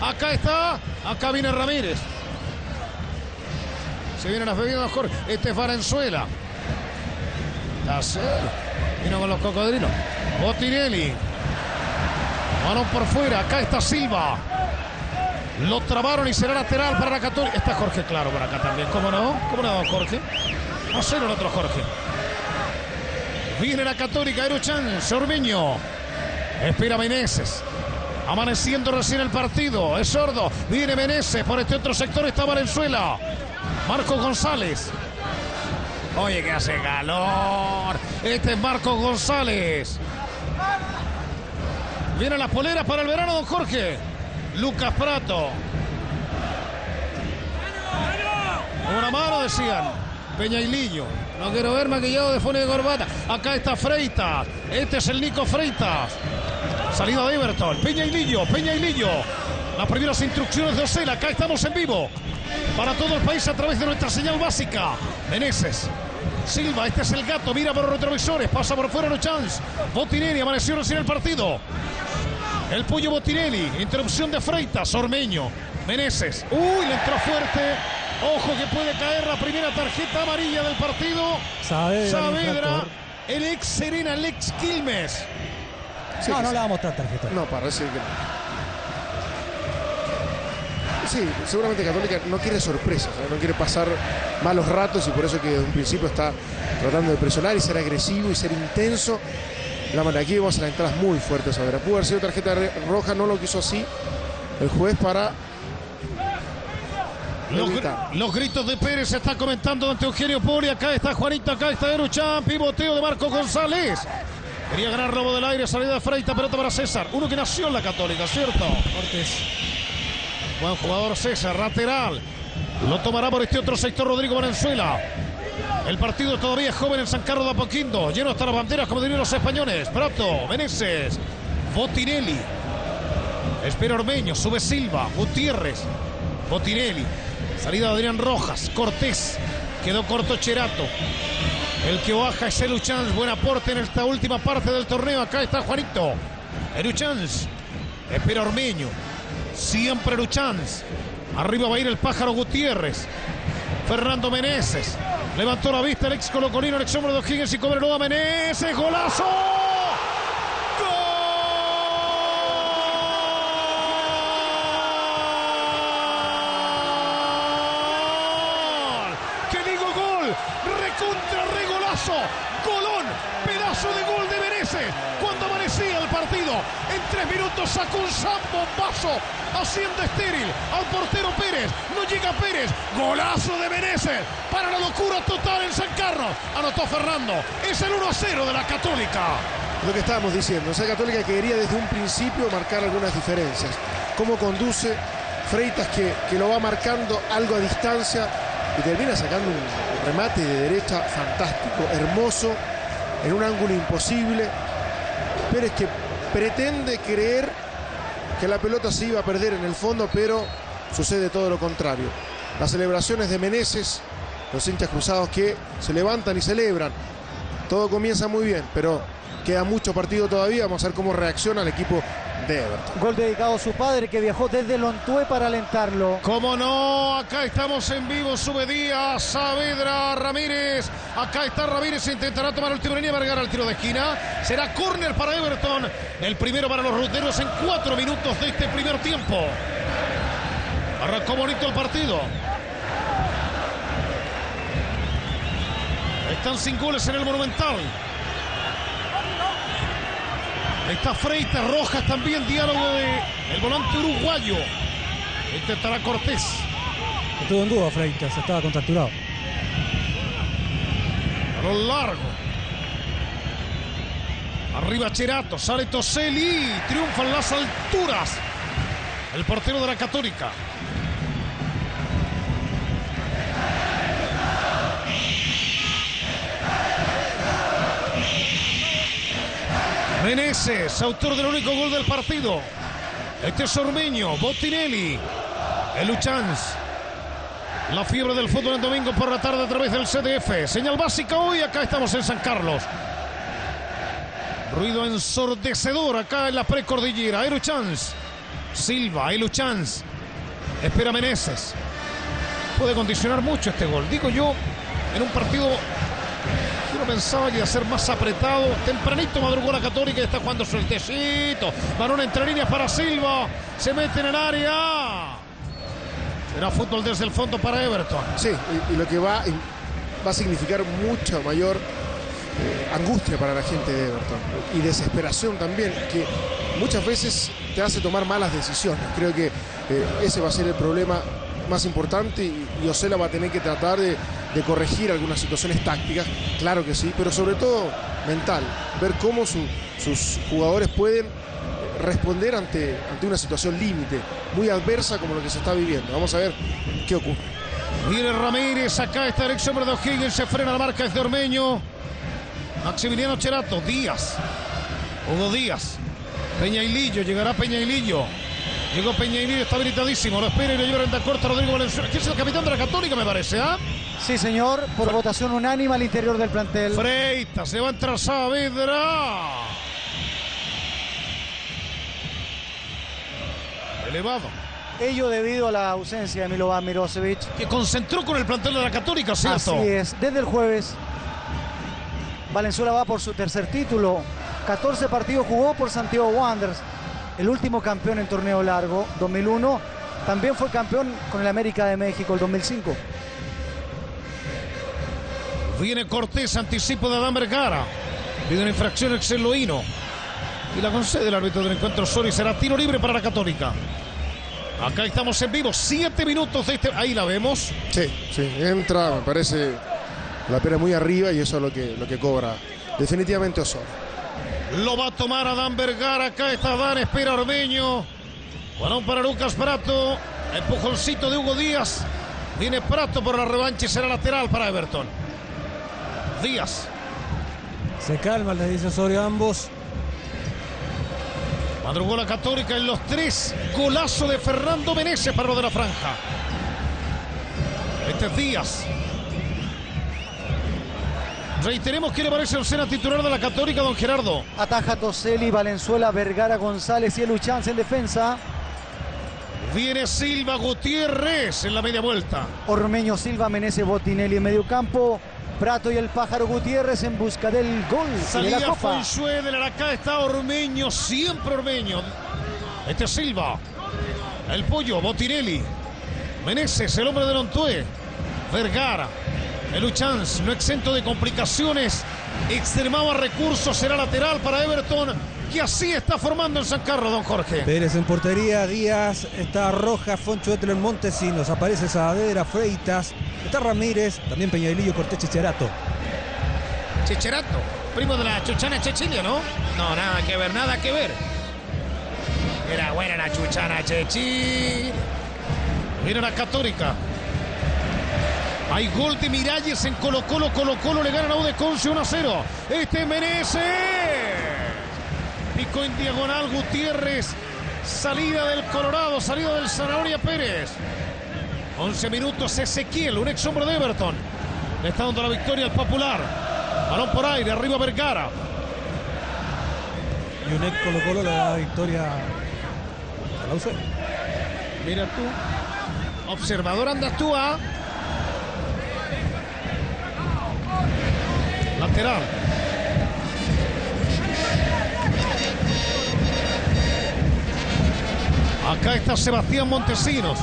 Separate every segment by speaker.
Speaker 1: Acá está. Acá viene Ramírez. Se vienen las bebidas, Jorge. Este es Valenzuela. Vino con los cocodrilos. Botinelli. Balón por fuera. Acá está Silva. Lo trabaron y será lateral para la Católica. Está Jorge Claro por acá también. ¿Cómo no? ¿Cómo no, Jorge? A cero el otro Jorge. Viene la Católica, Eruchan, Sorbiño. Espera Meneses. Amaneciendo recién el partido. Es sordo. Viene Meneses. Por este otro sector está Valenzuela. Marco González. Oye, que hace calor. Este es Marco González. Viene las poleras para el verano, don Jorge. Lucas Prato. Una mano, decían. Peña y Lillo. No quiero ver maquillado de fondo de corbata. Acá está Freitas. Este es el Nico Freitas. Salida de Everton. Peña y Lillo. Peña y Lillo. Las primeras instrucciones de Ocela. Acá estamos en vivo. Para todo el país a través de nuestra señal básica. Meneses. Silva, este es el gato, mira por los retrovisores, pasa por fuera chance. Botinelli amaneció recién el partido. El pollo Botinelli, interrupción de Freitas, Ormeño, Meneses. Uy, le entró fuerte. Ojo que puede caer la primera tarjeta amarilla del partido. Saavedra, el ex Serena, el ex Quilmes.
Speaker 2: No, no le va a mostrar tarjeta.
Speaker 3: No, parece que Sí, seguramente Católica no quiere sorpresas, no quiere pasar malos ratos y por eso que desde un principio está tratando de presionar y ser agresivo y ser intenso. La aquí vamos a las entradas muy fuertes ahora. Pudo haber sido tarjeta roja, no lo quiso así el juez para
Speaker 1: los, gritos de Pérez se está comentando ante Eugenio Poli. Acá está Juanito, acá está Eruchan. Pivoteo de Marco González. Quería ganar robo del aire, salida de Freita, pelota para César. Uno que nació en la Católica, ¿cierto? Cortés. Buen jugador César, lateral. Lo tomará por este otro sector Rodrigo Valenzuela. El partido todavía es joven en San Carlos de Apoquindo. Lleno hasta las banderas, como dirían los españoles. Prato, Meneses, Botinelli. Espera Ormeño, sube Silva, Gutiérrez, Botinelli. Salida de Adrián Rojas, Cortés. Quedó corto Cherato. El que baja es Eluchans. Buen aporte en esta última parte del torneo. Acá está Juanito. Eluchans. Espera Ormeño. Siempre Luchans. Arriba va a ir el pájaro Gutiérrez. Fernando Meneses. Levantó la vista el ex colocolino, el ex hombre de O'Higgins y Cobreloa Meneses. ¡Golazo! ¡Qué digo gol! ¡Recontra regolazo! ¡Golón! ¡Pedazo de gol de Meneses! Cuando amanecía el en tres minutos sacó un paso haciendo estéril al portero Pérez. No llega Pérez. Golazo de Meneses para la locura total en San Carlos. Anotó Fernando. Es el 1 a 0 de la Católica.
Speaker 3: Lo que estábamos diciendo, esa Católica quería desde un principio marcar algunas diferencias. Cómo conduce Freitas que, que lo va marcando algo a distancia y termina sacando un remate de derecha fantástico, hermoso, en un ángulo imposible. Pérez que pretende creer que la pelota se iba a perder en el fondo, pero sucede todo lo contrario. Las celebraciones de Meneses, los hinchas cruzados que se levantan y celebran. Todo comienza muy bien, pero queda mucho partido todavía. Vamos a ver cómo reacciona el equipo de Everton.
Speaker 2: Gol dedicado a su padre que viajó desde Lontué para alentarlo.
Speaker 1: ¿Cómo no? Acá estamos en vivo. Sube Díaz, Saavedra, Ramírez. Acá está Ramírez. Intentará tomar el tiro y Vergara al tiro de esquina. Será córner para Everton. El primero para los ruteros en cuatro minutos de este primer tiempo. Arrancó bonito el partido. Están sin goles en el Monumental. Está Freitas, Rojas también, diálogo de el volante uruguayo. Intentará Cortés.
Speaker 2: Estuvo en duda Freitas, estaba contracturado.
Speaker 1: Lo largo. Arriba Cherato, sale Toseli, triunfa en las alturas. El portero de la Católica. Meneses, autor del único gol del partido. Este es Ormeño, Bottinelli, Eluchans. La fiebre del fútbol en domingo por la tarde a través del CDF. Señal básica hoy, acá estamos en San Carlos. Ruido ensordecedor acá en la precordillera. Eluchans. Silva, ahí Luchans. Espera Meneses. Puede condicionar mucho este gol. Digo yo, en un partido pensaba que iba a ser más apretado. Tempranito madrugó la Católica y está jugando sueltecito. Balón entre líneas para Silva. Se mete en el área. Será fútbol desde el fondo para Everton.
Speaker 3: Sí, y, lo que va, va a significar mucha mayor eh, angustia para la gente de Everton y desesperación también, que muchas veces te hace tomar malas decisiones. Creo que eh, ese va a ser el problema más importante y, y Osela va a tener que tratar de, de corregir algunas situaciones tácticas, claro que sí, pero sobre todo mental, ver cómo su- sus jugadores pueden responder ante, ante una situación límite, muy adversa como lo que se está viviendo. Vamos a ver qué ocurre.
Speaker 1: Viene Ramírez, acá está el ex hombre de se frena la marca de Ormeño. Maximiliano Cherato, Díaz. Hugo Díaz. Peña Lillo, llegará Peña Lillo. Llegó Peña Lillo, está habilitadísimo. Lo espera y lo lleva en corta Rodrigo Valenzuela. ¿Quién es el capitán de la Católica, me parece? ¿ah?
Speaker 2: Sí, señor, por votación unánime al interior del plantel.
Speaker 1: Freitas, se va a entrar Saavedra. Elevado.
Speaker 2: Ello debido a la ausencia de Milovan Mirosevic.
Speaker 1: Que concentró con el plantel de la Católica, ¿cierto?
Speaker 2: Así es, desde el jueves. Valenzuela va por su tercer título. 14 partidos jugó por Santiago Wanderers. El último campeón en torneo largo, 2001. También fue campeón con el América de México, el 2005.
Speaker 1: Viene Cortés, anticipo de Adán Vergara. Pide una infracción Exceloíno. Y la concede el árbitro del encuentro y será tiro libre para la Católica. Acá estamos en vivo, siete minutos de este. Ahí la vemos.
Speaker 3: Sí, sí, entra, me parece la pena muy arriba y eso es lo que, lo que cobra definitivamente Osorio.
Speaker 1: Lo va a tomar Adán Vergara. Acá está Adán, espera Ormeño. Balón para Lucas Prato. Empujoncito de Hugo Díaz. Viene Prato por la revancha y será lateral para Everton. Díaz.
Speaker 4: Se calma, le dice Osorio a ambos.
Speaker 1: Madrugó la Católica en los tres. Golazo de Fernando Meneses para lo de la franja. Este es Díaz. Reiteremos qué le parece el Sena titular de la Católica, don Gerardo.
Speaker 2: Ataja Toselli, Valenzuela, Vergara, González y Eluchance en defensa.
Speaker 1: Viene Silva Gutiérrez en la media vuelta.
Speaker 2: Ormeño, Silva, Menezes, Botinelli en medio campo. Prato y el pájaro Gutiérrez en busca del gol y de la
Speaker 1: Salía
Speaker 2: copa.
Speaker 1: Fonsuedeler, acá está Ormeño, siempre Ormeño. Este es Silva. El pollo, Botinelli. Meneses, el hombre de Lontué. Vergara. Eluchans, no exento de complicaciones. Extremaba recursos, será lateral para Everton. Que así está formando en San Carlos, don Jorge.
Speaker 4: Pérez en portería, Díaz, está Roja, Foncho Etler, Montesinos, aparece Saavedra, Freitas, está Ramírez, también Peñalillo, Cortés, Chicherato.
Speaker 1: Chicherato, primo de la Chuchana Chechilia, ¿no? No, nada que ver, nada que ver. Era buena la Chuchana Chechi. Mira la Católica. Hay gol de Miralles en Colo Colo, Colo Colo le ganan a U de Conce 1 a 0. Este merece. Picó en diagonal Gutiérrez. Salida del Colorado, salida del Zanahoria Pérez. 11 minutos Ezequiel, un ex hombre de Everton. Le está dando la victoria al Popular. Balón por aire, arriba Vergara.
Speaker 4: Y un ex Colo Colo le da la victoria a la UC.
Speaker 1: Mira tú. Observador andas tú, ¿ah? Lateral. Acá está Sebastián Montesinos.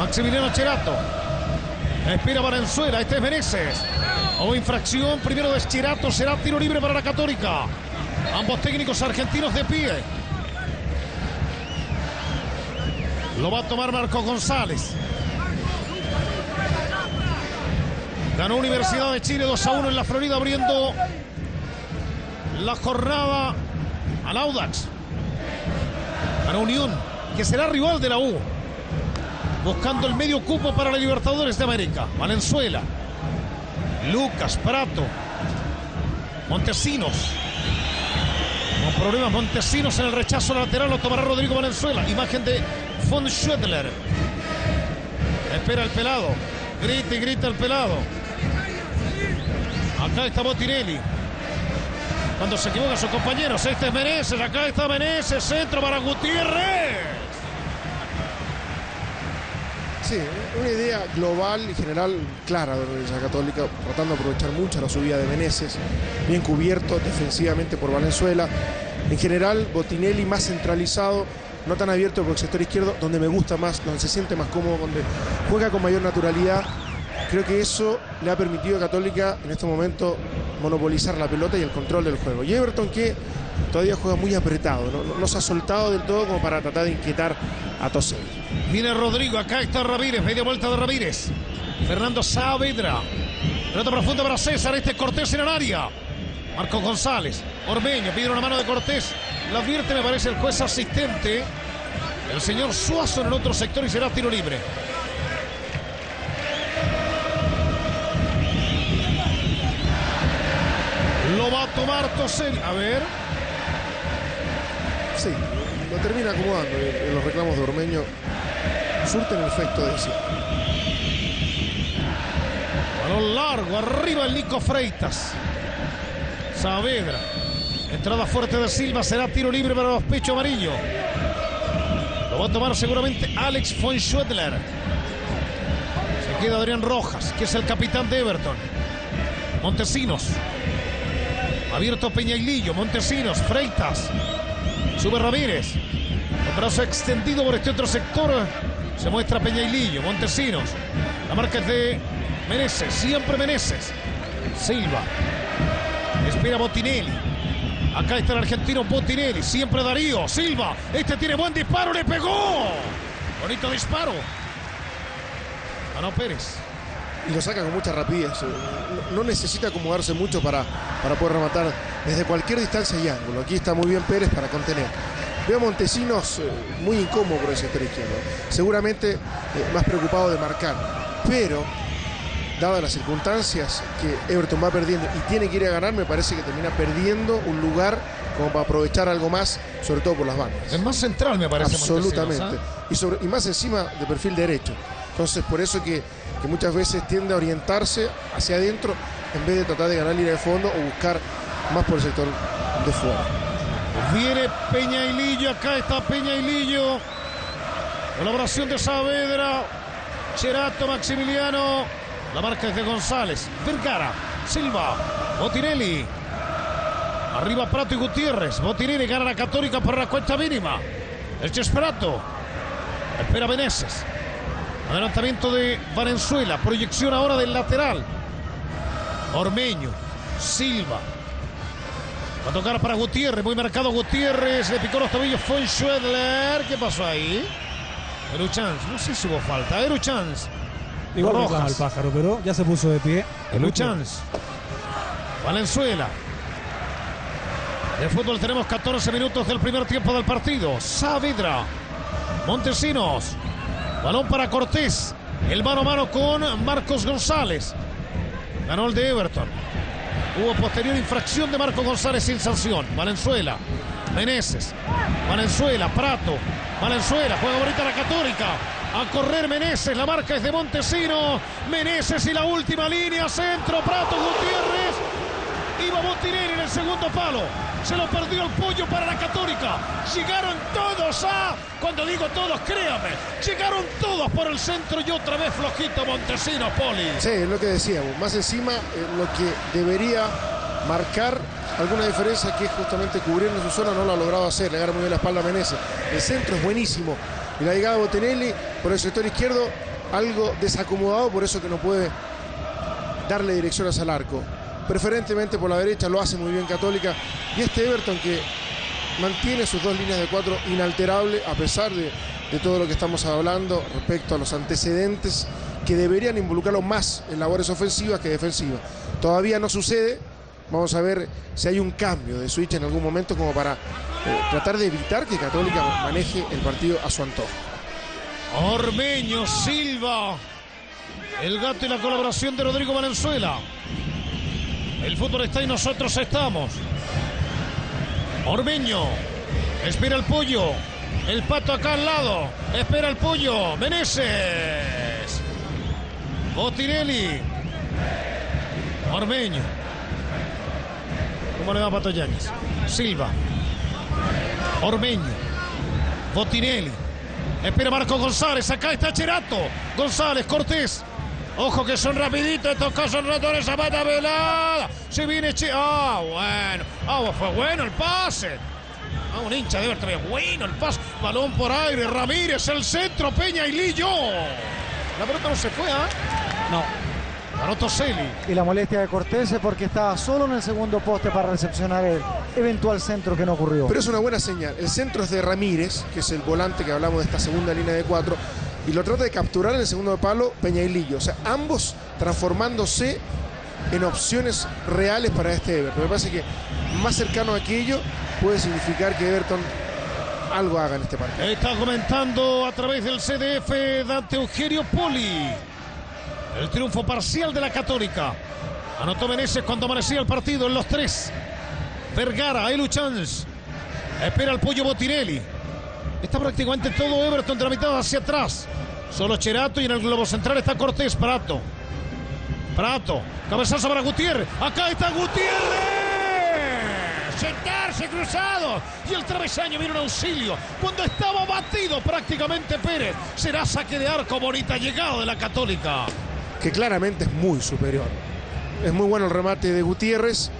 Speaker 1: Maximiliano Cherato. Espera Valenzuela. Este es Meneses. O infracción. Primero de Cherato. Será tiro libre para la Católica. Ambos técnicos argentinos de pie. Lo va a tomar Marco González. Ganó Universidad de Chile 2 a 1 en la Florida, abriendo la jornada al Audax. Ganó Unión, que será rival de la U. Buscando el medio cupo para la Libertadores de América. Valenzuela. Lucas Prato. Montesinos. Con problemas Montesinos en el rechazo lateral lo tomará Rodrigo Valenzuela. Imagen de von Schöttler. Espera el pelado. Grita y grita el pelado. Acá está Botinelli. Cuando se equivoca sus compañeros. Este es Meneses, acá está Meneses, centro para Gutiérrez.
Speaker 3: Sí, una idea global y general clara de la Universidad Católica, tratando de aprovechar mucho la subida de Meneses, bien cubierto defensivamente por Valenzuela. En general, Botinelli más centralizado, no tan abierto por el sector izquierdo, donde me gusta más, donde se siente más cómodo, donde juega con mayor naturalidad. Creo que eso le ha permitido a Católica en este momento monopolizar la pelota y el control del juego. Y Everton que todavía juega muy apretado, no, no- se ha soltado del todo como para tratar de inquietar a Tosel.
Speaker 1: Viene Rodrigo, acá está Ramírez, media vuelta de Ramírez. Fernando Saavedra. Pelota profunda para César, este es Cortés en el área. Marco González, Ormeño, pide una mano de Cortés. La advierte, me parece, el juez asistente. El señor Suazo en el otro sector y será tiro libre. Lo va a tomar Tosel. A ver.
Speaker 3: Sí, lo termina acomodando y los reclamos de Ormeño surten el efecto de sí.
Speaker 1: Balón largo, arriba el Nico Freitas. Saavedra. Entrada fuerte de Silva, será tiro libre para los pechos amarillos. Lo va a tomar seguramente Alex von Schwedler. Se queda Adrián Rojas, que es el capitán de Everton. Montesinos. Abierto Peñailillo, Montesinos, Freitas. Sube Ramírez. El brazo extendido por este otro sector. Se muestra Peñailillo, Montesinos. La marca es de Meneses, siempre Meneses. Silva. Espera Botinelli. Acá está el argentino Botinelli. Siempre Darío. Silva. Este tiene buen disparo. Le pegó. Bonito disparo. Ganó Pérez.
Speaker 3: Y lo saca con mucha rapidez. No, necesita acomodarse mucho para, para poder rematar desde cualquier distancia y ángulo. Aquí está muy bien Pérez para contener. Veo a Montesinos eh, muy incómodo por el sector izquierdo. Seguramente eh, más preocupado de marcar. Pero, dadas las circunstancias que Everton va perdiendo y tiene que ir a ganar, me parece que termina perdiendo un lugar como para aprovechar algo más, sobre todo por las bandas.
Speaker 1: Es más central, me parece.
Speaker 3: Absolutamente.
Speaker 1: ¿ah?
Speaker 3: Y, sobre, y más encima de perfil derecho. Entonces, por eso que, que muchas veces tiende a orientarse hacia adentro en vez de tratar de ganar línea de fondo o buscar más por el sector de fuera.
Speaker 1: Viene Peña y Lillo, acá está Peña y Lillo. Colaboración de Saavedra, Cherato, Maximiliano. La marca es de González, Vergara, Silva, Botinelli. Arriba Prato y Gutiérrez. Botinelli gana la Católica por la cuenta mínima. El Chesperato. Espera Meneses. Adelantamiento de Valenzuela. Proyección ahora del lateral. Ormeño. Silva. Va a tocar para Gutiérrez, muy marcado Gutiérrez, le picó los tobillos fue Schwedler. ¿Qué pasó ahí? Eruchans, no sé si hubo falta. Eruchans,
Speaker 4: Igual
Speaker 1: Rojas.
Speaker 4: el pájaro, pero ya se puso de pie.
Speaker 1: Eruchans. Valenzuela. De fútbol tenemos 14 minutos del primer tiempo del partido. Saavedra. Montesinos. Balón para Cortés. El mano a mano con Marcos González. Ganó el de Everton. Hubo posterior infracción de Marco González sin sanción. Valenzuela. Meneses. Valenzuela. Prato. Valenzuela. Juega bonita la Católica. A correr Meneses. La marca es de Montesino. Meneses y la última línea. Centro. Prato. Gutiérrez. Iba Botinelli en el segundo palo. Se lo perdió el pollo para la Católica. Llegaron todos a. Cuando digo todos, créame. Llegaron todos por el centro y otra vez flojito Montesinos, Poli.
Speaker 3: Sí, es lo que decíamos. Más encima, eh, lo que debería marcar alguna diferencia que es justamente cubriendo su zona, no lo ha logrado hacer. Le agarra muy bien la espalda a Meneses. El centro es buenísimo. Y la llegada de por el sector izquierdo, algo desacomodado, por eso que no puede darle dirección hacia el arco. Preferentemente por la derecha, lo hace muy bien Católica. Y este Everton que mantiene sus dos líneas de cuatro inalterable a pesar de, de todo lo que estamos hablando respecto a los antecedentes que deberían involucrarlo más en labores ofensivas que defensivas. Todavía no sucede. Vamos a ver si hay un cambio de switch en algún momento como para eh, tratar de evitar que Católica maneje el partido a su antojo.
Speaker 1: Ormeño, Silva. El gato y la colaboración de Rodrigo Valenzuela. El fútbol está y nosotros estamos. Ormeño. Espera el pollo. El pato acá al lado. Espera el pollo. Meneses. Botinelli. Ormeño. ¿Cómo le va Pato Yáñez? Silva. Ormeño. Botinelli. Espera Marco González. Acá está Cherato. González, Cortés. Ojo que son rapiditos estos casos ratones Zapata velada. Se viene Che. Ah, bueno. Ah, fue bueno el pase. Ah, un hincha de Everton. Bueno el pase. Balón por aire. Ramírez, el centro. Peña y Lillo. La pelota no se fue, ¿ah?
Speaker 2: No.
Speaker 1: Ganó Toselli.
Speaker 2: Y la molestia de Cortés es porque estaba solo en el segundo poste para recepcionar el eventual centro que no ocurrió.
Speaker 3: Pero es una buena señal. El centro es de Ramírez, que es el volante que hablamos de esta segunda línea de cuatro. Y lo trata de capturar en el segundo palo Peña y. O sea, ambos transformándose en opciones reales para este Everton. Me parece que más cercano a aquello puede significar que Everton algo haga en este partido.
Speaker 1: Está comentando a través del CDF Dante Eugenio Poli. El triunfo parcial de la Católica. Anotó Meneses cuando amanecía el partido en los tres. Vergara, Chance. Espera el pollo Botinelli. Está prácticamente todo Everton de la mitad hacia atrás. Solo Cherato y en el globo central está Cortés, Prato. Prato, cabezazo para Gutiérrez. Acá está Gutiérrez. Sentarse cruzado. Y el travesaño viene un auxilio. Cuando estaba batido prácticamente Pérez. Será saque de arco. Bonita llegada de la Católica.
Speaker 3: Que claramente es muy superior. Es muy bueno el remate de Gutiérrez.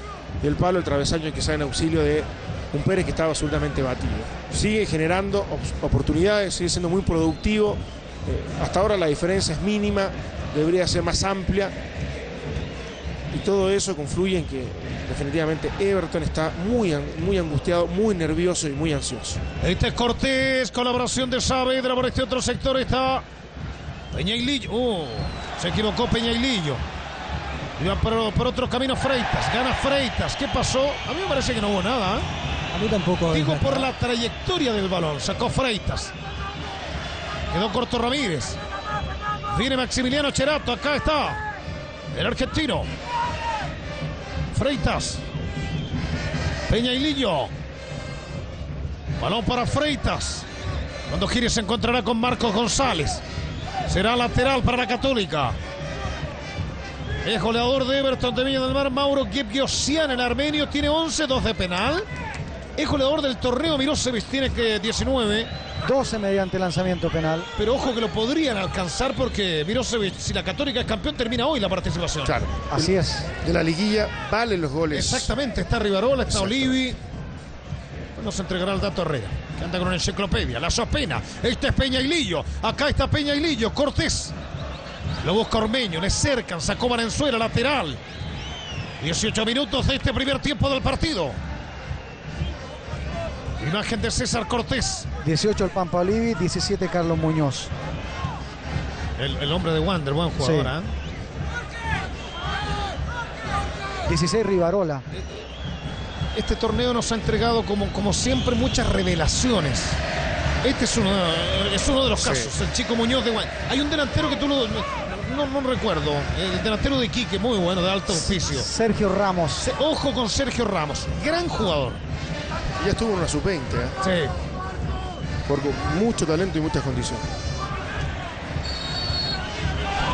Speaker 3: Y el palo, el travesaño que sale en auxilio de un Pérez que estaba absolutamente batido. Sigue generando oportunidades, sigue siendo muy productivo. Eh, hasta ahora la diferencia es mínima, debería ser más amplia. Y todo eso confluye en que definitivamente Everton está muy, muy angustiado, muy nervioso y muy ansioso.
Speaker 1: Este es Cortés, colaboración de Saavedra por este otro sector está Peña Uh, se equivocó Peña Iba por, por otro camino Freitas, gana Freitas. ¿Qué pasó? A mí me parece que no hubo nada. ¿eh?
Speaker 4: A mí tampoco.
Speaker 1: Digo por la trayectoria del balón. Sacó Freitas. Quedó corto Ramírez. Viene Maximiliano Cherato. Acá está. El argentino. Freitas. Peña y Lillo. Balón para Freitas. Cuando gire se encontrará con Marcos González. Será lateral para la Católica. Es goleador de Everton de Villa del Mar, Mauro Gebgiosian, el armenio, tiene 11, 2 de penal. Es goleador del torneo, Mirosevic tiene que 19.
Speaker 2: 12 mediante lanzamiento penal.
Speaker 1: Pero ojo que lo podrían alcanzar porque Mirosevic, si la Católica es campeón, termina hoy la participación.
Speaker 3: Claro.
Speaker 2: Así es.
Speaker 3: De la liguilla valen los goles.
Speaker 1: Exactamente, está Rivarola, está Olivi. Nos entregará el dato Herrera, que anda con una enciclopedia. La sopena. Este es Peña y Lillo. Acá está Peña y Lillo. Cortés. Lo busca Ormeño, le cercan, sacó Valenzuela, lateral. 18 minutos de este primer tiempo del partido. Imagen de César Cortés.
Speaker 2: 18 el Pampa Olivi, 17 Carlos Muñoz.
Speaker 1: El, hombre de Wander, buen jugador.
Speaker 2: 16 ¿eh? Rivarola.
Speaker 1: Este torneo nos ha entregado, como, como siempre, muchas revelaciones. Este es uno, es uno de los casos, el chico Muñoz de Wander. Hay un delantero que tú lo, no, no recuerdo. El delantero de Quique, muy bueno, de alto oficio.
Speaker 2: Sergio Ramos.
Speaker 1: ojo con Sergio Ramos, gran jugador.
Speaker 3: Ya estuvo en una sub-20, ¿eh?
Speaker 1: Sí.
Speaker 3: Por mucho talento y muchas condiciones.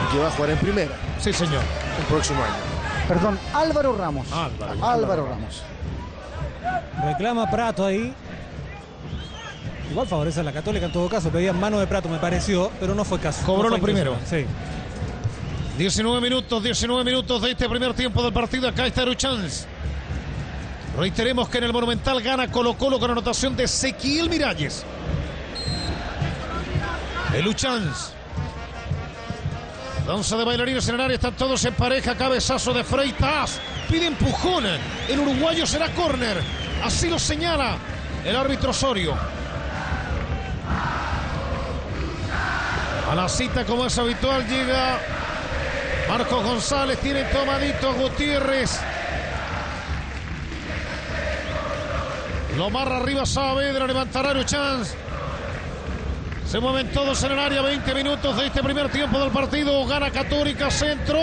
Speaker 3: Y que va a jugar en primera.
Speaker 1: Sí, señor.
Speaker 3: El próximo año.
Speaker 2: Perdón, Álvaro Ramos.
Speaker 1: Álvaro,
Speaker 2: Álvaro Ramos.
Speaker 4: Reclama Prato ahí. Igual favorece a la Católica en todo caso. Pedían mano de Prato, me pareció, pero no fue caso.
Speaker 1: Cobró
Speaker 4: lo
Speaker 1: primero.
Speaker 4: Sí.
Speaker 1: 19 minutos, 19 minutos de este primer tiempo del partido. Acá está Eruchanz. Reiteremos que en el Monumental gana Colo Colo con anotación de Sequiel Miralles. Eluchanz. Danza de bailarines en el área, están todos en pareja. Cabezazo de Freitas. Pide empujón. El uruguayo será córner. Así lo señala el árbitro Osorio. A la cita, como es habitual, llega Marcos González. Tiene tomadito a Gutiérrez. Lo arriba Saavedra, levantará chance. Se mueven todos en el área, 20 minutos de este primer tiempo del partido. Gana Católica, centro.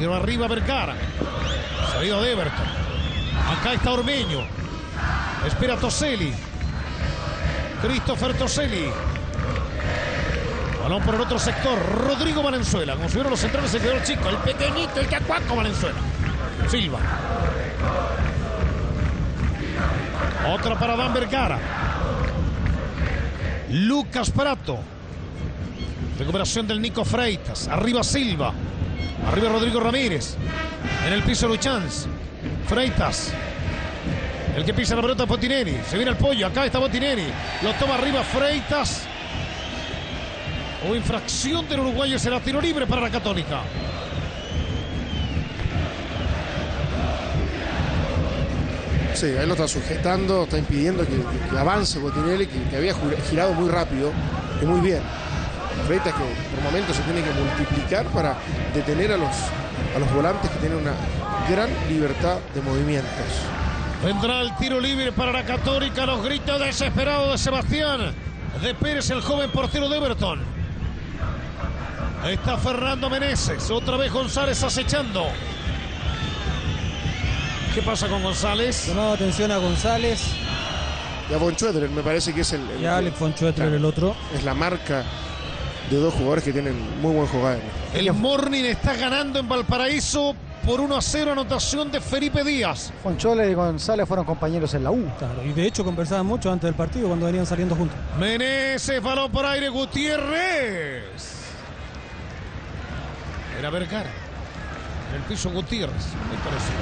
Speaker 1: Y arriba Vergara. Salido de Everton. Acá está Ormeño. Espera Toselli. Christopher Toselli. Balón por el otro sector. Rodrigo Valenzuela. Como subieron los centrales, se quedó el chico. El pequeñito, el cacuaco Valenzuela. Silva. Otra para Dan Vergara. Lucas Prato. Recuperación del Nico Freitas. Arriba Silva. Arriba Rodrigo Ramírez. En el piso Luchanz. Freitas. El que pisa la pelota es Botinelli. Se viene el pollo. Acá está Botinelli. Lo toma arriba Freitas. O infracción del uruguayo. Será tiro libre para la Católica.
Speaker 3: Sí, ahí lo está sujetando, está impidiendo que, avance Botinelli, que, había girado muy rápido y muy bien. Freitas que por momentos se tiene que multiplicar para detener a los, a los volantes que tienen una gran libertad de movimientos.
Speaker 1: Vendrá el tiro libre para la Católica. Los gritos desesperados de Sebastián. De Pérez, el joven portero de Everton. Ahí está Fernando Meneses. Otra vez González acechando. ¿Qué pasa con González?
Speaker 4: Llamado atención a González
Speaker 3: Y a Von me parece que es el, el-
Speaker 4: y a Alex von el otro.
Speaker 3: es la marca de dos jugadores que tienen muy buen jugador.
Speaker 1: El Morning está ganando en Valparaíso por 1 a 0. Anotación de Felipe Díaz.
Speaker 2: Fonchola y González fueron compañeros en la U.
Speaker 4: Claro, y de hecho conversaban mucho antes del partido cuando venían saliendo juntos.
Speaker 1: Meneses, balón por aire, Gutiérrez. Era Vergara. En el piso Gutiérrez. Me parece.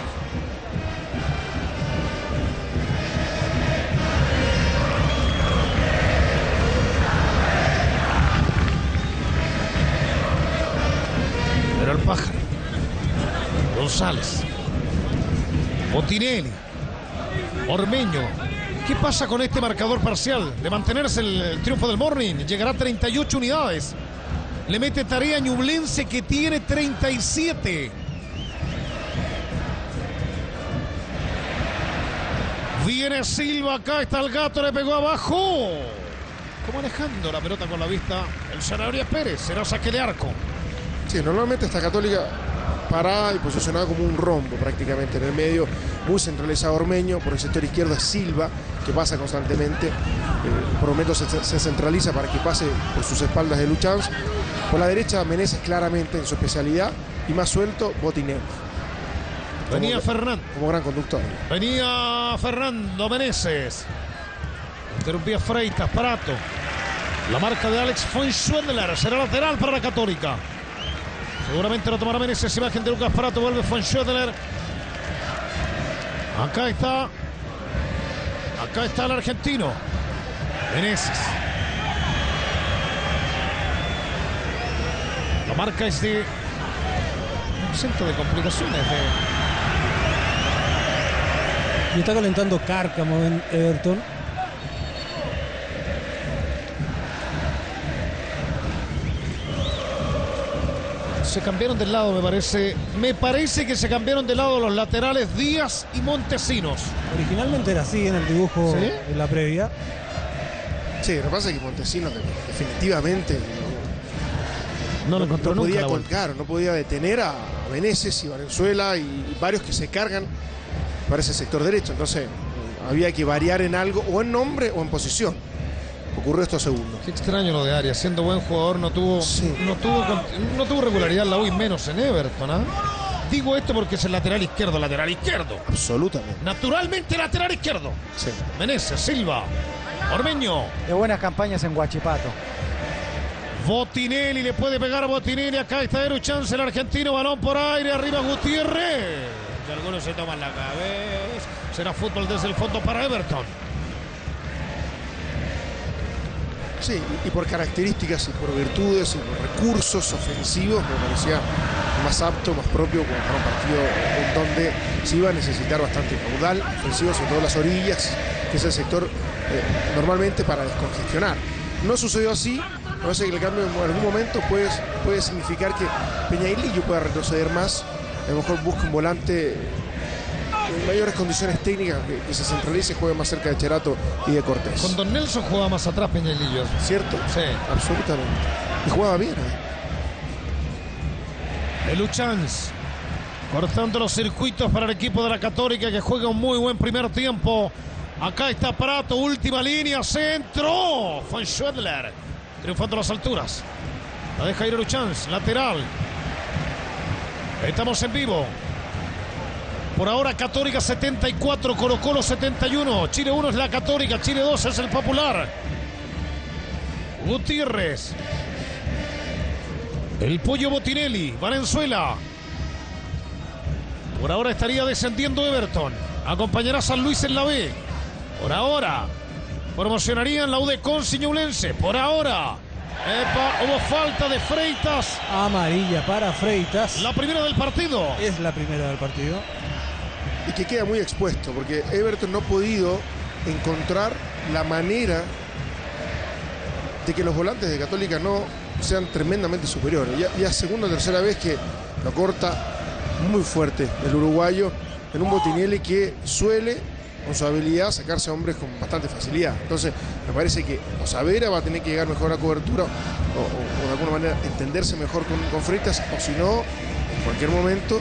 Speaker 1: Era el pájaro. González. Botinelli. Ormeño. ¿Qué pasa con este marcador parcial? De mantenerse el, triunfo del Morning. Llegará a 38 unidades. Le mete tarea a Ñublense que tiene 37. Viene Silva, acá está el gato, le pegó abajo. Como manejando la pelota con la vista el Sanabria Pérez. Será saque de arco.
Speaker 3: Sí, normalmente está Católica parada y posicionada como un rombo prácticamente en el medio, muy centralizado Ormeño, por el sector izquierdo es Silva, que pasa constantemente, eh, por momentos se, se centraliza para que pase por sus espaldas de Luchanz, por la derecha Meneses claramente en su especialidad y más suelto Botinelli,
Speaker 1: Venía Fernando.
Speaker 3: como gran conductor.
Speaker 1: Venía Fernando Meneses. Interrumpía Freitas, Prato. La marca de Alex Fonschwedler será lateral para la Católica. Seguramente lo tomará Meneses. Imagen de Lucas Prato. Vuelve Fonschwedler. Acá está. Acá está el argentino. Meneses. La marca es de. Un centro de complicaciones. De,
Speaker 4: está calentando Cárcamo en Everton.
Speaker 1: Se cambiaron del lado, me parece. Me parece que se cambiaron de lado los laterales Díaz y Montesinos.
Speaker 4: Originalmente era así en el dibujo
Speaker 1: ¿Sí?
Speaker 4: en la previa.
Speaker 3: Sí, lo que pasa es que Montesinos de- definitivamente
Speaker 1: No lo
Speaker 3: no,
Speaker 1: encontró
Speaker 3: no
Speaker 1: nunca.
Speaker 3: podía colgar, no podía detener a Meneses y Valenzuela y, y varios que se cargan para ese sector derecho. Entonces había que variar en algo, o en nombre o en posición. Ocurrió esto segundo.
Speaker 1: Qué extraño lo de Arias. Siendo buen jugador, no tuvo,
Speaker 3: Sí.
Speaker 1: no tuvo, no tuvo regularidad en la U y menos en Everton. ¿ah? Digo esto porque es el lateral izquierdo, lateral izquierdo.
Speaker 3: Absolutamente.
Speaker 1: Naturalmente lateral izquierdo.
Speaker 3: Sí.
Speaker 1: Meneses, Silva, Ormeño,
Speaker 2: De buenas campañas en Huachipato.
Speaker 1: Botinelli le puede pegar a Botinelli. Acá está Eru Chance, el argentino. Balón por aire. Arriba Gutiérrez. Y algunos se toman la cabeza. Será fútbol desde el fondo para Everton.
Speaker 3: Sí, y por características y por virtudes y por recursos ofensivos me parecía más apto, más propio para un partido en donde se iba a necesitar bastante caudal ofensivo, sobre todo las orillas, que es el sector eh, normalmente para descongestionar. No sucedió así, me parece que el cambio en algún momento puede, puede significar que Peñailillo pueda retroceder más, a lo mejor busque un volante en mayores condiciones técnicas, que, que se centralice y juegue más cerca de Cherato y de Cortés.
Speaker 1: Con Don Nelson jugaba más atrás Peñalillo.
Speaker 3: ¿Cierto?
Speaker 1: Sí.
Speaker 3: Absolutamente. Y jugaba bien. ¿eh?
Speaker 1: El Uchans. Cortando los circuitos para el equipo de la Católica que juega un muy buen primer tiempo. Acá está Prato, última línea, centro. Von Schwedler. Triunfando a las alturas. La deja ir Luchans, lateral. Estamos en vivo. Por ahora Católica 74, Colo Colo 71. Chile 1 es la Católica, Chile 2 es el Popular. Gutiérrez. El Pollo Botinelli, Valenzuela. Por ahora estaría descendiendo Everton. Acompañará a San Luis en la B. Por ahora. Promocionarían la U de Consiñulense. Por ahora. Epa, hubo falta de Freitas.
Speaker 4: Amarilla para Freitas.
Speaker 1: La primera del partido.
Speaker 4: Es la primera del partido.
Speaker 3: Y que queda muy expuesto, porque Everton no ha podido encontrar la manera de que los volantes de Católica no sean tremendamente superiores. Ya, ya segunda o tercera vez que lo corta muy fuerte el uruguayo en un Botinelli que suele, con su habilidad, sacarse a hombres con bastante facilidad. Entonces, me parece que o Savera va a tener que llegar mejor a cobertura o de alguna manera entenderse mejor con, con Freitas, o si no, en cualquier momento,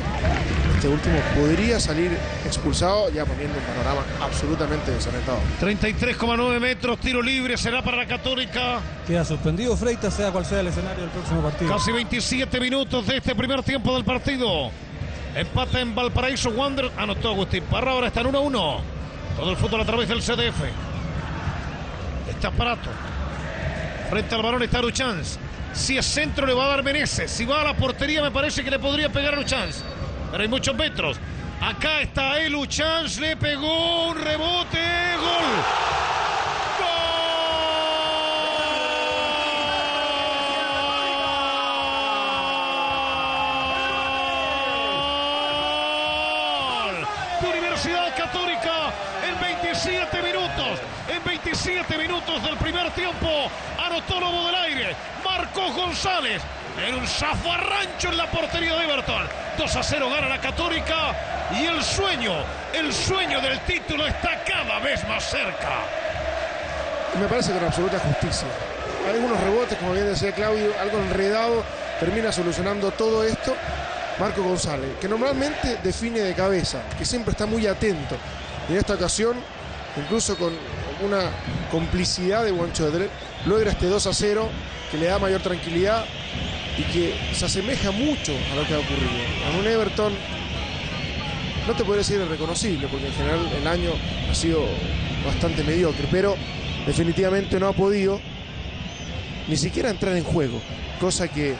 Speaker 3: este último podría salir expulsado, ya poniendo un panorama absolutamente desorientado.
Speaker 1: 33,9 metros, tiro libre, será para la Católica.
Speaker 4: Queda suspendido Freitas, sea cual sea el escenario del próximo partido.
Speaker 1: Casi 27 minutos de este primer tiempo del partido. Empata en Valparaíso Wander. Anotó Agustín Parra, ahora está en 1-1. Todo el fútbol a través del CDF. Está aparato. Frente al balón está Aruchans. Si es centro le va a dar Meneses. Si va a la portería me parece que le podría pegar a Aruchans. Pero hay muchos metros. Acá está Elu Chance, le pegó un rebote, gol. Universidad Católica en 27 minutos. En 27 minutos del primer tiempo anotó Lobo del Aire. Marcos González en un zafarrancho en la portería de Everton. 2 a 0 gana la Católica y el sueño, el sueño del título está cada vez más cerca.
Speaker 3: Me parece con absoluta justicia. Hay algunos rebotes, como bien decía Claudio, algo enredado, termina solucionando todo esto. Marco González, que normalmente define de cabeza, que siempre está muy atento. En esta ocasión, incluso con una complicidad de Guancho de logra este 2 a 0 que le da mayor tranquilidad y que se asemeja mucho a lo que ha ocurrido. En un Everton, no te puedo decir irreconocible, porque en general el año ha sido bastante mediocre, pero definitivamente no ha podido ni siquiera entrar en juego, cosa que,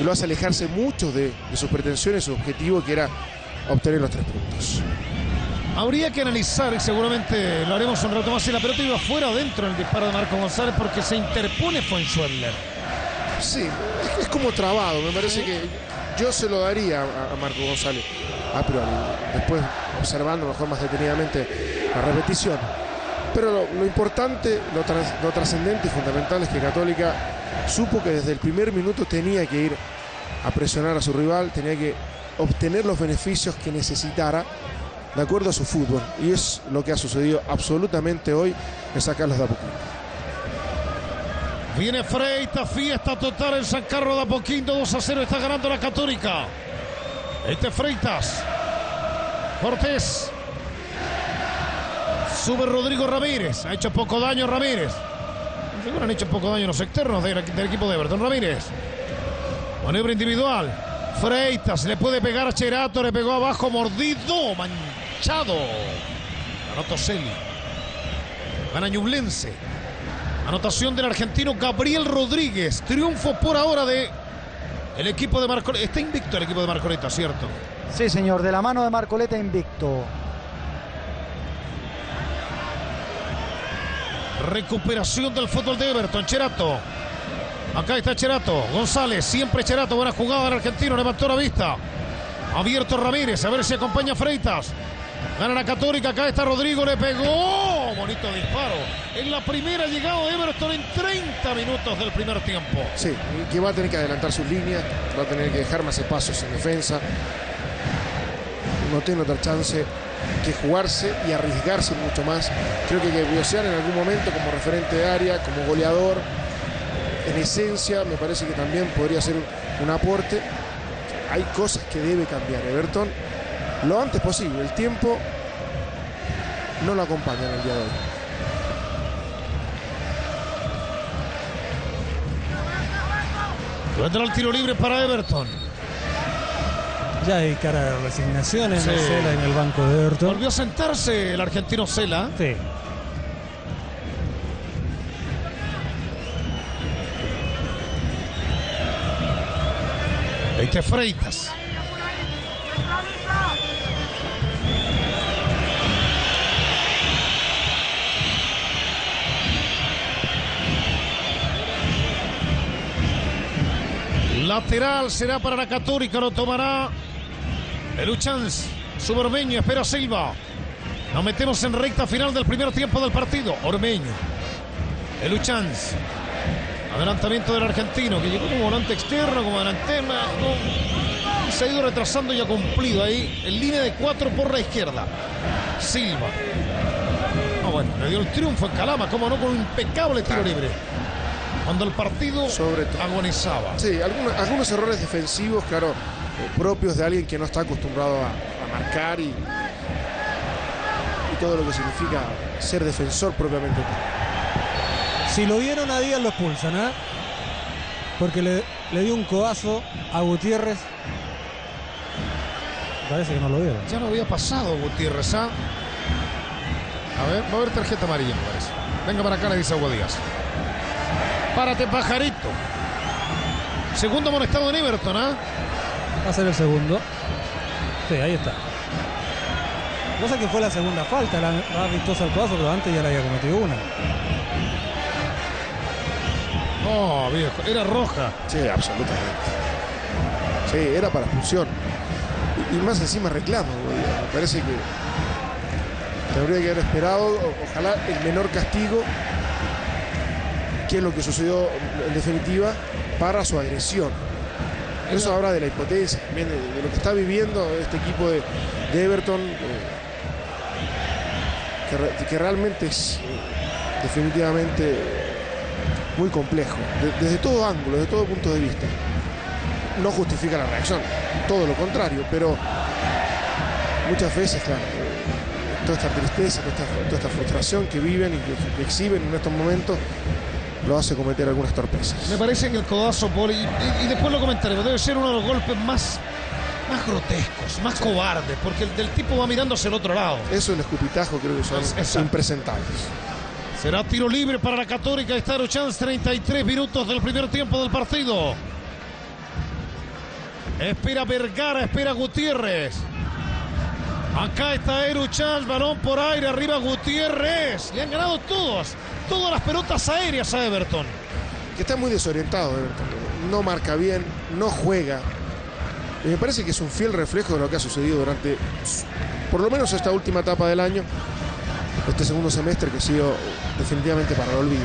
Speaker 3: lo hace alejarse mucho de, sus pretensiones, su objetivo que era obtener los tres puntos.
Speaker 1: Habría que analizar, y seguramente lo haremos un rato más, si la pelota iba fuera o dentro en el disparo de Marco González porque se interpone Fuenschwedler.
Speaker 3: Sí, es, es como trabado, me parece que yo se lo daría a, a Marco González a priori, después observando mejor más detenidamente la repetición. Pero lo, lo importante, lo, tras- lo trascendente y fundamental es que Católica supo que desde el primer minuto tenía que ir a presionar a su rival, tenía que obtener los beneficios que necesitara de acuerdo a su fútbol. Y es lo que ha sucedido absolutamente hoy en San Carlos de Apoquindo.
Speaker 1: Viene Freita, fiesta total en San Carlos de Apoquindo, 2 a 0, está ganando la Católica. Este es Freitas. Cortés. Sube Rodrigo Ramírez. Ha hecho poco daño Ramírez. Seguro han hecho pocho daño los externos del, del equipo de Everton. Ramírez. Maniobra individual. Freitas le puede pegar a Cherato, le pegó abajo, mordido, manchado. Ganó Toselli. Gana Ñublense. Anotación del argentino Gabriel Rodríguez. Triunfo por ahora de el equipo de Marcoleta. Está invicto el equipo de Marcoleta, ¿cierto?
Speaker 2: Sí, señor, de la mano de Marcoleta invicto.
Speaker 1: Recuperación del fútbol de Everton. Cherato. Acá está Cherato. González, siempre Cherato. Buena jugada del argentino. Levantó la vista. Abierto Ramírez. A ver si acompaña Freitas. Gana la Católica. Acá está Rodrigo. Le pegó. Bonito disparo. En la primera llegada de Everton en 30 minutos del primer tiempo.
Speaker 3: Sí, que va a tener que adelantar sus líneas, va a tener que dejar más espacios en defensa. No tiene otra chance que jugarse y arriesgarse mucho más. Creo que que en algún momento como referente de área, como goleador, en esencia me parece que también podría ser un aporte. Hay cosas que debe cambiar Everton lo antes posible. El tiempo no lo acompaña en el día de hoy.
Speaker 1: Vendrá el tiro libre para Everton.
Speaker 4: Ya hay cara de resignación en
Speaker 1: Sí.
Speaker 4: Cela en el banco de Everton.
Speaker 1: Volvió a sentarse el argentino Cela.
Speaker 4: Sí.
Speaker 1: Este Freitas. Lateral será para la Católica, lo tomará el Uchans. Sube Ormeño, espera Silva. Nos metemos en recta final del primer tiempo del partido. Ormeño. El Uchans. Adelantamiento del argentino que llegó como volante externo, como delantema. se ha ido retrasando y ha cumplido ahí en línea de cuatro por la izquierda. Silva. Ah, bueno, le dio el triunfo en Calama, como no, con un impecable tiro libre. Cuando el partido
Speaker 3: Sobre todo.
Speaker 1: agonizaba.
Speaker 3: Sí, algunos, algunos errores defensivos, claro, eh, propios de alguien que no está acostumbrado a, a marcar y, y todo lo que significa ser defensor propiamente.
Speaker 4: Si lo vieron a Díaz lo expulsan, ¿ah? Porque le, le dio un codazo a Gutiérrez. Parece que no lo vieron.
Speaker 1: Ya no había pasado Gutiérrez, ¿ah? A ver, va a haber tarjeta amarilla, me parece. Venga para acá, le dice Hugo Díaz. Párate, pajarito. Segundo amonestado en Everton, ¿ah?
Speaker 4: Va a ser el segundo. Sí, ahí está. Cosa que fue la segunda falta, la más vistosa al codazo, pero antes ya le había cometido una.
Speaker 1: No, viejo, era roja.
Speaker 3: Sí, absolutamente. Sí, era para expulsión. Y, y más encima reclamo. güey. Me parece que habría que haber esperado, ojalá, el menor castigo, que es lo que sucedió en definitiva, para su agresión. Eso habla de la impotencia, de, lo que está viviendo este equipo de, Everton, eh, que, re- que realmente es eh, definitivamente muy complejo, de- desde todo ángulo, desde todo punto de vista. No justifica la reacción, todo lo contrario, pero muchas veces, claro, eh, toda esta tristeza, toda esta, frustración que viven y que exhiben en estos momentos, lo hace cometer algunas torpezas.
Speaker 1: Me parece que el codazo, y, y- y después lo comentaremos, debe ser uno de los golpes más, más grotescos, más cobardes, porque el del tipo va mirando hacia el otro lado.
Speaker 3: Eso el escupitajo creo que son
Speaker 1: exacto.
Speaker 3: impresentables.
Speaker 1: Será tiro libre para la Católica. Está Chance 33 minutos del primer tiempo del partido. Espera Vergara, espera Gutiérrez. Acá está Eruchan, balón por aire, arriba Gutiérrez. Le han ganado todas, todas las pelotas aéreas a Everton.
Speaker 3: que está muy desorientado. No marca bien, no juega. Y me parece que es un fiel reflejo de lo que ha sucedido durante, por lo menos esta última etapa del año, este segundo semestre que ha sido definitivamente para el olvido.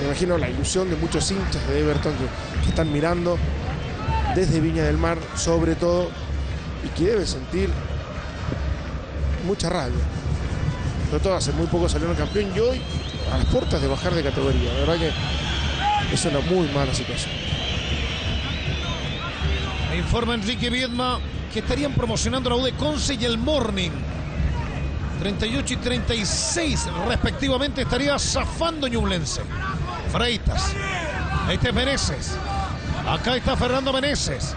Speaker 3: Me imagino la ilusión de muchos hinchas de Everton que, están mirando desde Viña del Mar, sobre todo, y que deben sentir mucha rabia. Sobre todo hace muy poco salieron campeón y hoy a las puertas de bajar de categoría. La verdad que es una muy mala situación.
Speaker 1: Me informa Enrique Viedma que estarían promocionando la U de Conce y el Morning. 38 y 36 respectivamente estaría zafando Ñublense. Freitas. Este es Meneses. Acá está Fernando Meneses.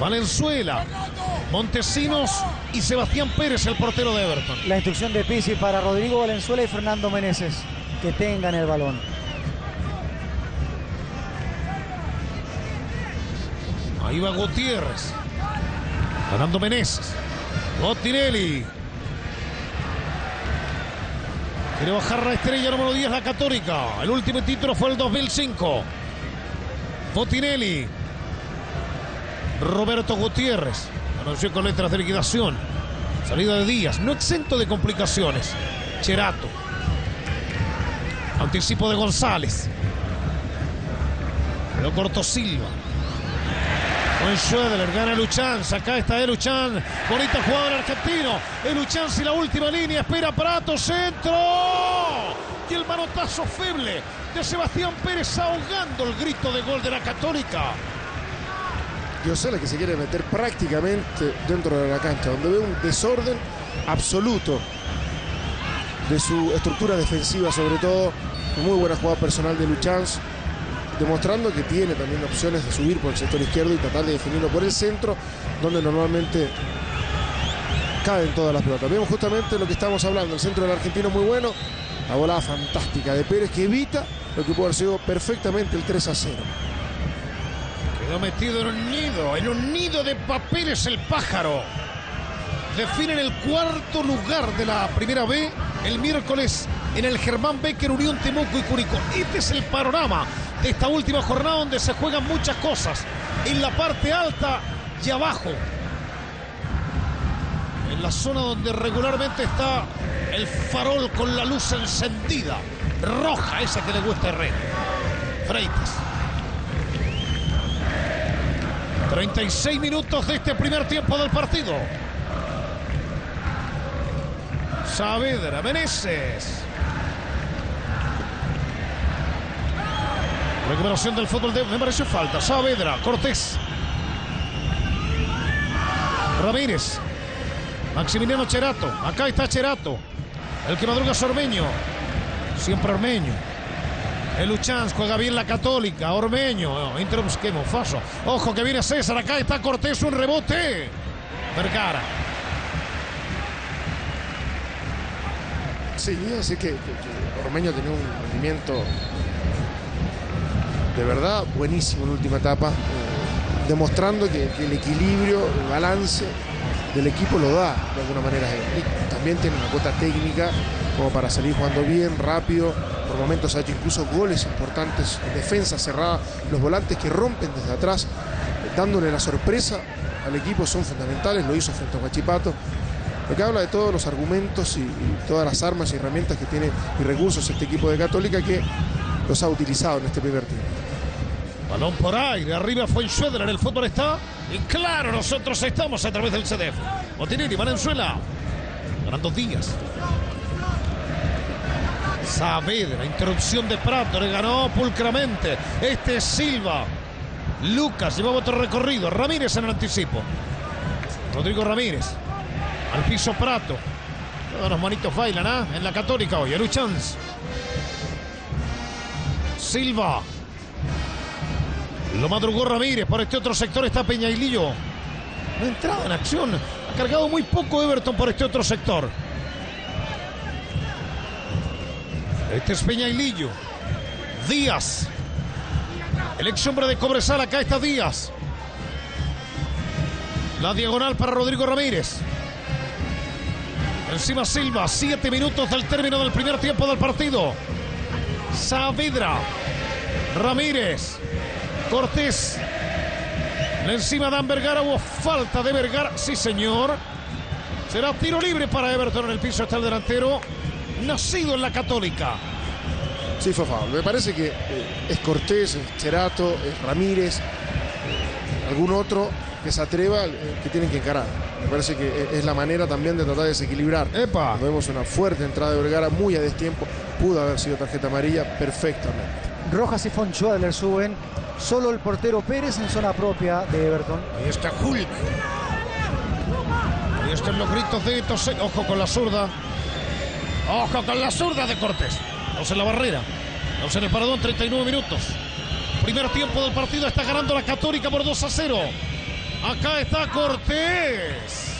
Speaker 1: Valenzuela. Montesinos y Sebastián Pérez, el portero de Everton.
Speaker 2: La instrucción de Pizzi para Rodrigo Valenzuela y Fernando Meneses. Que tengan el balón.
Speaker 1: Ahí va Gutiérrez. Fernando Meneses. Botinelli. Quiere bajar la estrella número 10, la Católica. El último título fue el 2005. Botinelli. Roberto Gutiérrez. Anunció con letras de liquidación. Salida de Díaz. No exento de complicaciones. Cherato. Anticipo de González. Lo cortó Silva. Buen Schroeder, gana Luchan, acá está Eluchan, bonita jugada del argentino, Eluchan si la última línea, espera Prato, centro, y el manotazo feble de Sebastián Pérez ahogando el grito de gol de la Católica.
Speaker 3: Diosela que se quiere meter prácticamente dentro de la cancha, donde ve un desorden absoluto de su estructura defensiva, sobre todo. Muy buena jugada personal de Luchans. demostrando que tiene también opciones de subir por el sector izquierdo y tratar de definirlo por el centro, donde normalmente caen todas las pelotas. Vemos justamente lo que estamos hablando, el centro del argentino muy bueno, la volada fantástica de Pérez que evita lo que puede haber sido perfectamente el 3 a 0.
Speaker 1: Metido en un nido, en un nido de papeles el pájaro. Definen el cuarto lugar de la primera B el miércoles en el Germán Becker Unión Temuco y Curicó. Este es el panorama de esta última jornada donde se juegan muchas cosas. En la parte alta y abajo. En la zona donde regularmente está el farol con la luz encendida. Roja, esa que le gusta a Herrera. Freitas. 36 minutos de este primer tiempo del partido. Saavedra, Meneses. Recuperación del fútbol de. Me pareció falta. Saavedra, Cortés. Ramírez. Maximiliano Cherato. Acá está Cherato. El que madruga es Ormeño. Siempre Ormeño. El Uchans juega bien la Católica. Ormeño. Interrumps que mofaso. Ojo que viene César. Acá está Cortés. Un rebote. Vergara.
Speaker 3: Sí, así que, que, Ormeño tenía un rendimiento de verdad buenísimo en última etapa, eh, demostrando que, que el equilibrio, el balance del equipo lo da de alguna manera. Y también tiene una cuota técnica como para salir jugando bien, rápido. Por momentos ha hecho incluso goles importantes, defensa cerrada, los volantes que rompen desde atrás, dándole la sorpresa al equipo son fundamentales, lo hizo frente a Guachipato. Lo que habla de todos los argumentos y, todas las armas y herramientas que tiene y recursos este equipo de Católica que los ha utilizado en este primer tiempo.
Speaker 1: Balón por aire, arriba fue en el fútbol está. Y claro, nosotros estamos a través del CDF. Botinelli, Valenzuela. Ganan dos días. Saavedra, interrupción de Prato, le ganó pulcramente. Este es Silva. Lucas llevaba otro recorrido. Ramírez en el anticipo. Rodrigo Ramírez. Al piso Prato. Todos los manitos bailan, ¿ah? En la Católica hoy. Eluchans. Silva. Lo madrugó Ramírez. Por este otro sector está Peñailillo. No ha entrado en acción. Ha cargado muy poco Everton por este otro sector. Este es Peñailillo. Díaz. El ex hombre de Cobresal. Acá está Díaz. La diagonal para Rodrigo Ramírez. Encima Silva. Siete minutos del término del primer tiempo del partido. Saavedra. Ramírez. Cortés. Encima Dan Vergara. Hubo falta de Vergara. Sí, señor. Será tiro libre para Everton. En el piso está el delantero. Nacido en la Católica.
Speaker 3: Sí, fue foul. Me parece que eh, es Cortés, es Cherato, es Ramírez, eh, algún otro que se atreva, eh, que tienen que encarar. Me parece que es la manera también de tratar de desequilibrar.
Speaker 1: Epa.
Speaker 3: Cuando vemos una fuerte entrada de Vergara muy a destiempo, pudo haber sido tarjeta amarilla perfectamente.
Speaker 2: Rojas y von Schwadler suben. Solo el portero Pérez en zona propia de Everton.
Speaker 1: Ahí está Hulk. Ahí están los gritos de Tose. Ojo con la zurda. Ojo con la zurda de Cortés. Dos en la barrera. Dos en el paradón, 39 minutos. Primer tiempo del partido. Está ganando la Católica por 2 a 0. Acá está Cortés.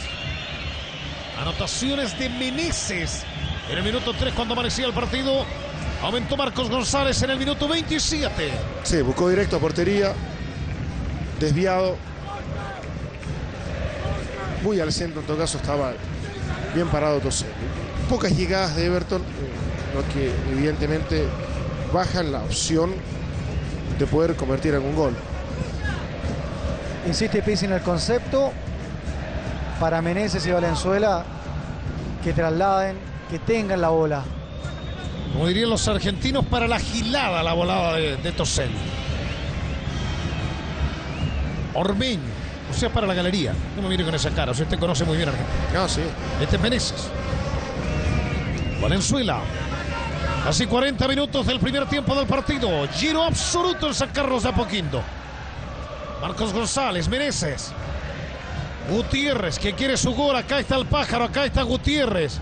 Speaker 1: Anotaciones de Meneses. En el minuto 3 cuando amanecía el partido. Aumentó Marcos González en el minuto 27.
Speaker 3: Sí, buscó directo a portería, desviado. Muy al centro, en todo caso estaba bien parado Tosé. Pocas llegadas de Everton, eh, lo que evidentemente bajan la opción de poder convertir en un gol.
Speaker 2: Insiste Pizzi en el concepto. Para Meneses y Valenzuela que trasladen, que tengan la bola.
Speaker 1: Como dirían los argentinos, para la gilada la volada de, de Tosel. Ormeño. O sea, para la galería. No me mire con esa cara. O sea, usted conoce muy bien a Argentina.
Speaker 3: Ah, sí.
Speaker 1: Este es Meneses. Valenzuela. Casi 40 minutos del primer tiempo del partido. Giro absoluto en San Carlos de Apoquindo. Marcos González, Meneses. Gutiérrez, que quiere su gol. Acá está el pájaro, acá está Gutiérrez.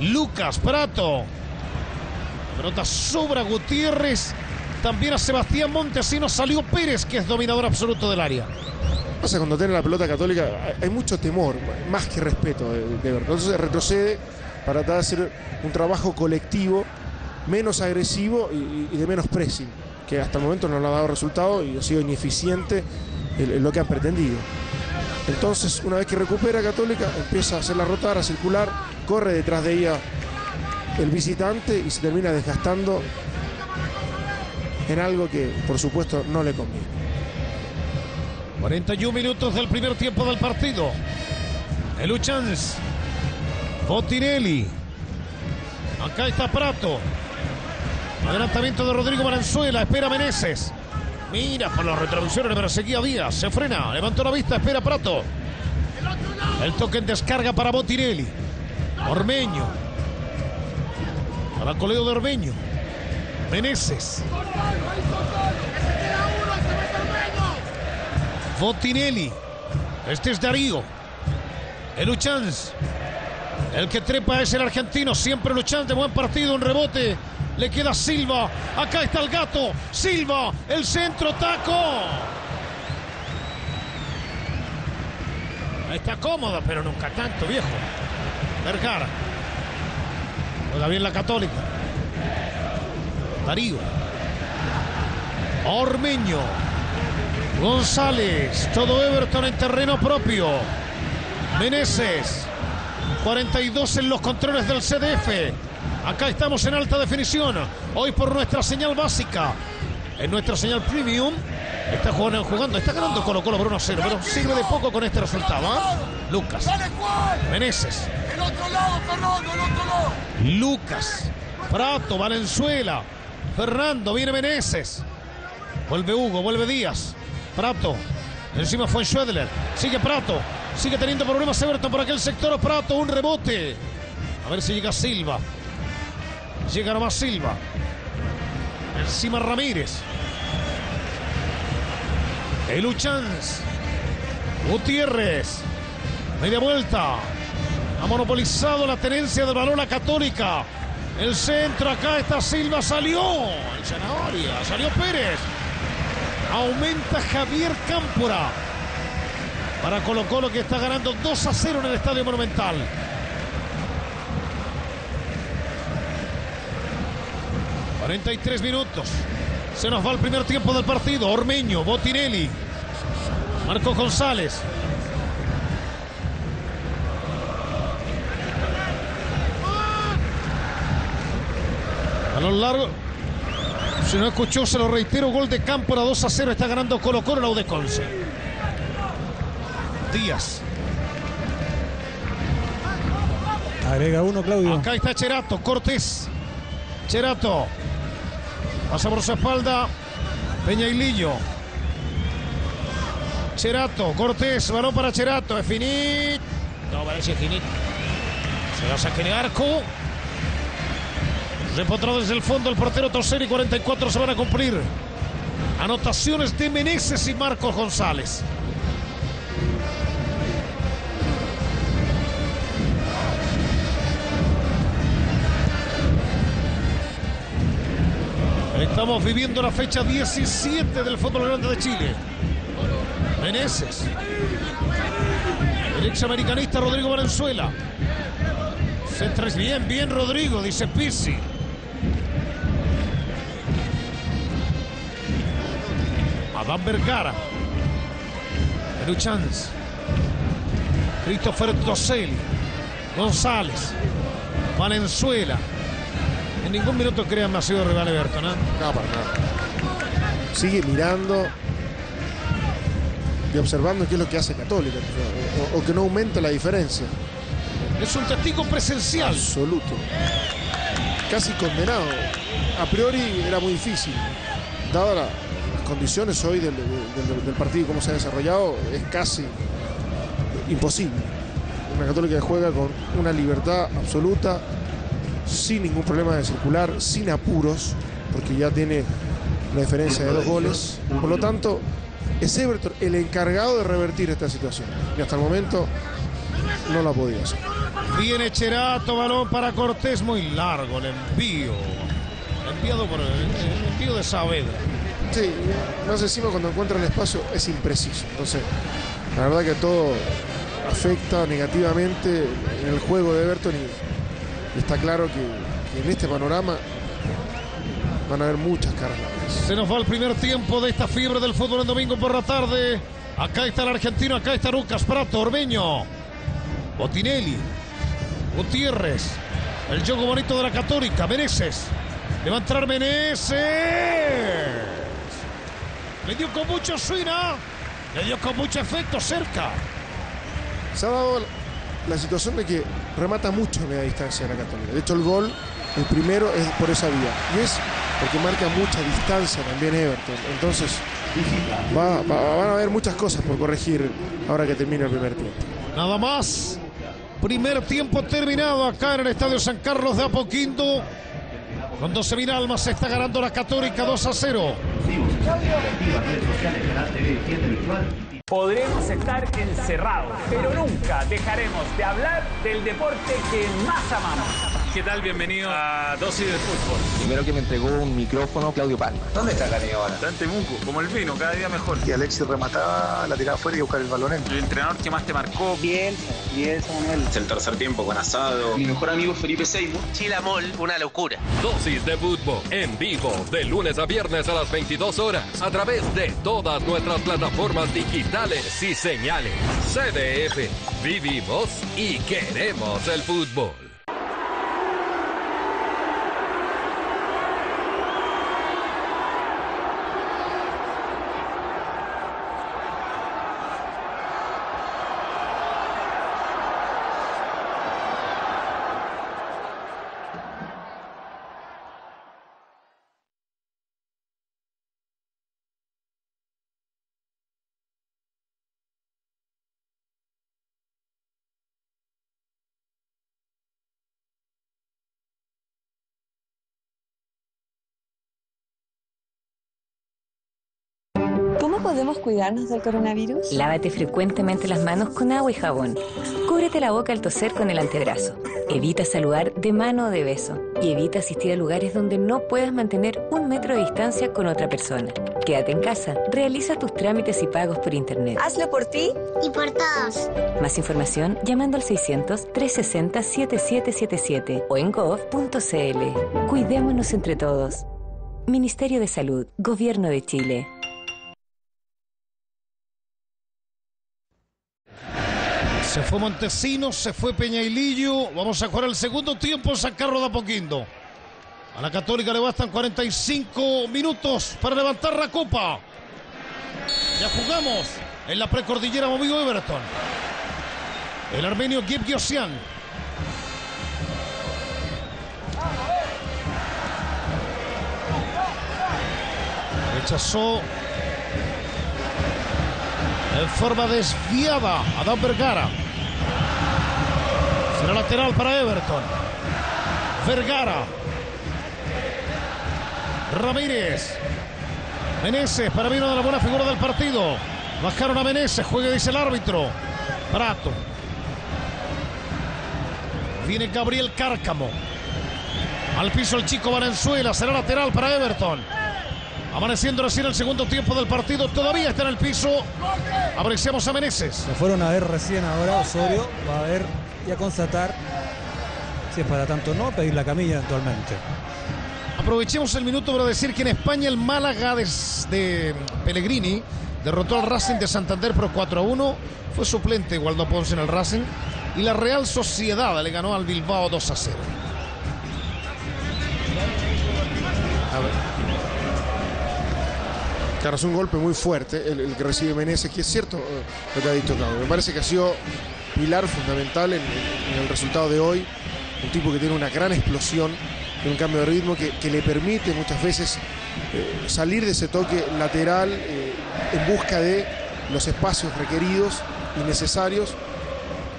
Speaker 1: Lucas Prato. La pelota sobra Gutiérrez. También a Sebastián Montesinos salió Pérez, que es dominador absoluto del área.
Speaker 3: Pasa cuando tiene la pelota católica, hay- mucho temor, más que respeto de, de Everton. Entonces retrocede para tratar de hacer un trabajo colectivo menos agresivo y, de menos pressing, que hasta el momento no le ha dado resultado y ha sido ineficiente en, en lo que han pretendido. Entonces, una vez que recupera Católica, empieza a hacerla rotar, a circular, corre detrás de ella el visitante y se termina desgastando en algo que, por supuesto, no le conviene.
Speaker 1: 41 minutos del primer tiempo del partido. El Uchans. Botinelli. Acá está Prato. Adelantamiento de Rodrigo Valenzuela. Espera Meneses. Mira por los retrovisores le perseguía Díaz. Se frena. Levantó la vista. Espera Prato. El toque en descarga para Botinelli. Ormeño. Para coleo de Ormeño. Meneses. Botinelli. Este es Darío. El Uchans. El que trepa es el argentino. Siempre luchante. Buen partido. Un rebote. Le queda Silva. Acá está el gato. Silva. El centro. Taco. Está cómodo, pero nunca tanto, viejo. Vergara. Juega bien la católica. Darío. Ormeño. González, todo Everton en terreno propio. Meneses, 42 en los controles del CDF. Acá estamos en alta definición. Hoy por nuestra señal básica. En nuestra señal premium. Está jugando, jugando está ganando Colo Colo por 1 0, pero sirve de poco con este resultado. ¿ah? Lucas, Meneses,
Speaker 5: El otro lado, Fernando, el otro lado.
Speaker 1: Lucas, Prato, Valenzuela, Fernando, viene Meneses. Vuelve Hugo, vuelve Díaz. Prato. Encima fue Schwedler. Sigue Prato. Sigue teniendo problemas Everton por aquel sector. Prato, un rebote. A ver si llega Silva. Llega nomás Silva. Encima Ramírez. El Uchans. Gutiérrez. Media vuelta. Ha monopolizado la tenencia del balón la Católica. El centro, acá está Silva, salió. El Zanahoria, salió Pérez. Aumenta Javier Cámpora. Para Colo Colo que está ganando 2 a 0 en el Estadio Monumental. ...43 minutos... ...se nos va el primer tiempo del partido... ...Ormeño, Botinelli... ...Marco González... Balón largo. Si no escuchó, se lo reitero. Gol de Cámpora 2 a 0. Está ganando Colo Colo la Udeconce. Díaz.
Speaker 4: Agrega uno, Claudio.
Speaker 1: Acá está Cherato. Cortés. Cherato. Pasa por su espalda. Peñailillo. Cherato. Cortés. Balón para Cherato. Es finit. No, parece finit. Se la saca en el arco. Repotró desde el fondo el portero Toseri. 44 se van a cumplir. Anotaciones de Meneses y Marcos González. Estamos viviendo la fecha 17 del fútbol grande de Chile. Meneses. El ex americanista Rodrigo Valenzuela. Centres bien, bien Rodrigo, dice Pizzi. Adán Vergara. Peluchans. Christopher Toselli. González. Valenzuela. En ningún minuto créanme ha sido rival Everton, ¿eh?
Speaker 3: No, para nada. Sigue mirando y observando qué es lo que hace Católica, o, o que no aumenta la diferencia.
Speaker 1: Es un testigo presencial.
Speaker 3: Absoluto. Casi condenado. A priori era muy difícil. Dadas la- las condiciones hoy del, del- del partido y cómo se ha desarrollado, es casi imposible. Una católica que juega con una libertad absoluta, sin ningún problema de circular, sin apuros, porque ya tiene la diferencia de dos goles. Por lo tanto, es Everton el encargado de revertir esta situación. Y hasta el momento no lo ha podido hacer.
Speaker 1: Viene Cherato, balón para Cortés, muy largo el envío. enviado por el, el envío de Saavedra.
Speaker 3: Sí, más encima cuando encuentra el espacio es impreciso. Entonces, la verdad que todo afecta negativamente en el juego de Everton y está claro que, que en este panorama van a haber muchas caras.
Speaker 1: Se nos va el primer tiempo de esta fiebre del fútbol en domingo por la tarde. Acá está el argentino, acá está Lucas Prato, Ormeño, Botinelli, Gutiérrez, el juego bonito de la Católica, Meneses. Le va a entrar Meneses. Le dio con mucho suina, le dio con mucho efecto cerca.
Speaker 3: Se ha dado la situación de que remata mucho a media distancia la Católica. De hecho, el gol, el primero, es por esa vía. Y es porque marca mucha distancia también Everton. Entonces, va- va- van a haber muchas cosas por corregir ahora que termina el primer tiempo.
Speaker 1: Nada más. Primer tiempo terminado acá en el Estadio San Carlos de Apoquindo. Con 12.000 almas se está ganando la Católica 2 a 0.
Speaker 6: Podremos estar encerrados, pero nunca dejaremos de hablar del deporte que más amamos. ¿Qué tal? Bienvenido a Dosis de Fútbol.
Speaker 7: Primero que me entregó un micrófono Claudio Palma.
Speaker 8: ¿Dónde está Cani ahora?
Speaker 6: Dante Muco, como el vino, cada día mejor.
Speaker 8: Que Alexis remataba, la tiraba afuera y buscar el balón en.
Speaker 6: El entrenador que más te marcó.
Speaker 8: Bielsa, Bielsa Manuel.
Speaker 9: el tercer tiempo con asado. Mi mejor amigo Felipe Seymour.
Speaker 10: Chilamol, una locura.
Speaker 11: Dosis de fútbol en vivo de lunes a viernes a las 22 horas a través de todas nuestras plataformas digitales y señales. CDF, vivimos y queremos el fútbol.
Speaker 12: ¿Cómo podemos cuidarnos del coronavirus?
Speaker 13: Lávate frecuentemente las manos con agua y jabón. Cúbrete la boca al toser con el antebrazo. Evita saludar de mano o de beso. Y evita asistir a lugares donde no puedas mantener un metro de distancia con otra persona. Quédate en casa. Realiza tus trámites y pagos por internet.
Speaker 12: Hazlo por ti
Speaker 14: y por todos.
Speaker 13: Más información llamando al 600-360-7777 o en gov.cl. Cuidémonos entre todos. Ministerio de Salud, Gobierno de Chile.
Speaker 1: Se fue Montesinos, se fue Peñailillo. Vamos a jugar el segundo tiempo en San de Apoquindo. A la Católica le bastan 45 minutos para levantar la copa. Ya jugamos en la precordillera movido Everton. El armenio Gib Giosian. Rechazó en forma desviada Adán Vergara. Será lateral para Everton. Vergara. Ramírez. Meneses para mí una de las buenas figuras del partido. Bajaron a Meneses, juega dice el árbitro. Prato. Viene Gabriel Cárcamo. Al piso el chico Valenzuela, será lateral para Everton. Amaneciendo recién el segundo tiempo del partido, todavía está en el piso. Apreciamos a Meneses.
Speaker 4: Se fueron a ver recién ahora Osorio, va a ver y a constatar si es para tanto o no, pedir la camilla eventualmente.
Speaker 1: Aprovechemos el minuto para decir que en España el Málaga de, de Pellegrini derrotó al Racing de Santander por 4 a 1. Fue suplente Waldo Ponce en el Racing. Y la Real Sociedad le ganó al Bilbao 2 a 0.
Speaker 3: A ver. Claro, un golpe muy fuerte el, que recibe Meneses, que es cierto eh, lo que ha dicho Claudio. Me parece que ha sido pilar fundamental en, en el resultado de hoy. Un tipo que tiene una gran explosión, un cambio de ritmo que, que le permite muchas veces eh, salir de ese toque lateral eh, en busca de los espacios requeridos y necesarios.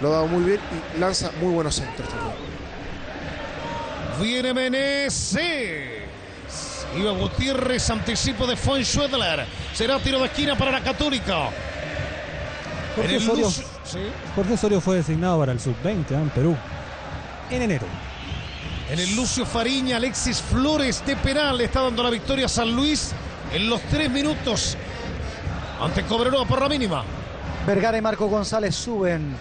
Speaker 3: Lo ha dado muy bien y lanza muy buenos centros también.
Speaker 1: Viene Meneses. Iba Gutiérrez, anticipo de Von Schwedler. Será tiro de esquina para la Católica.
Speaker 4: Jorge Osorio,
Speaker 1: Luz- ¿Sí?
Speaker 4: Jorge Osorio fue designado para el sub-20 en Perú en enero.
Speaker 1: En el Lucio Fariña, Alexis Flores de penal le está dando la victoria a San Luis en los tres minutos ante Cobreroa por la mínima.
Speaker 2: Vergara y Marco González suben.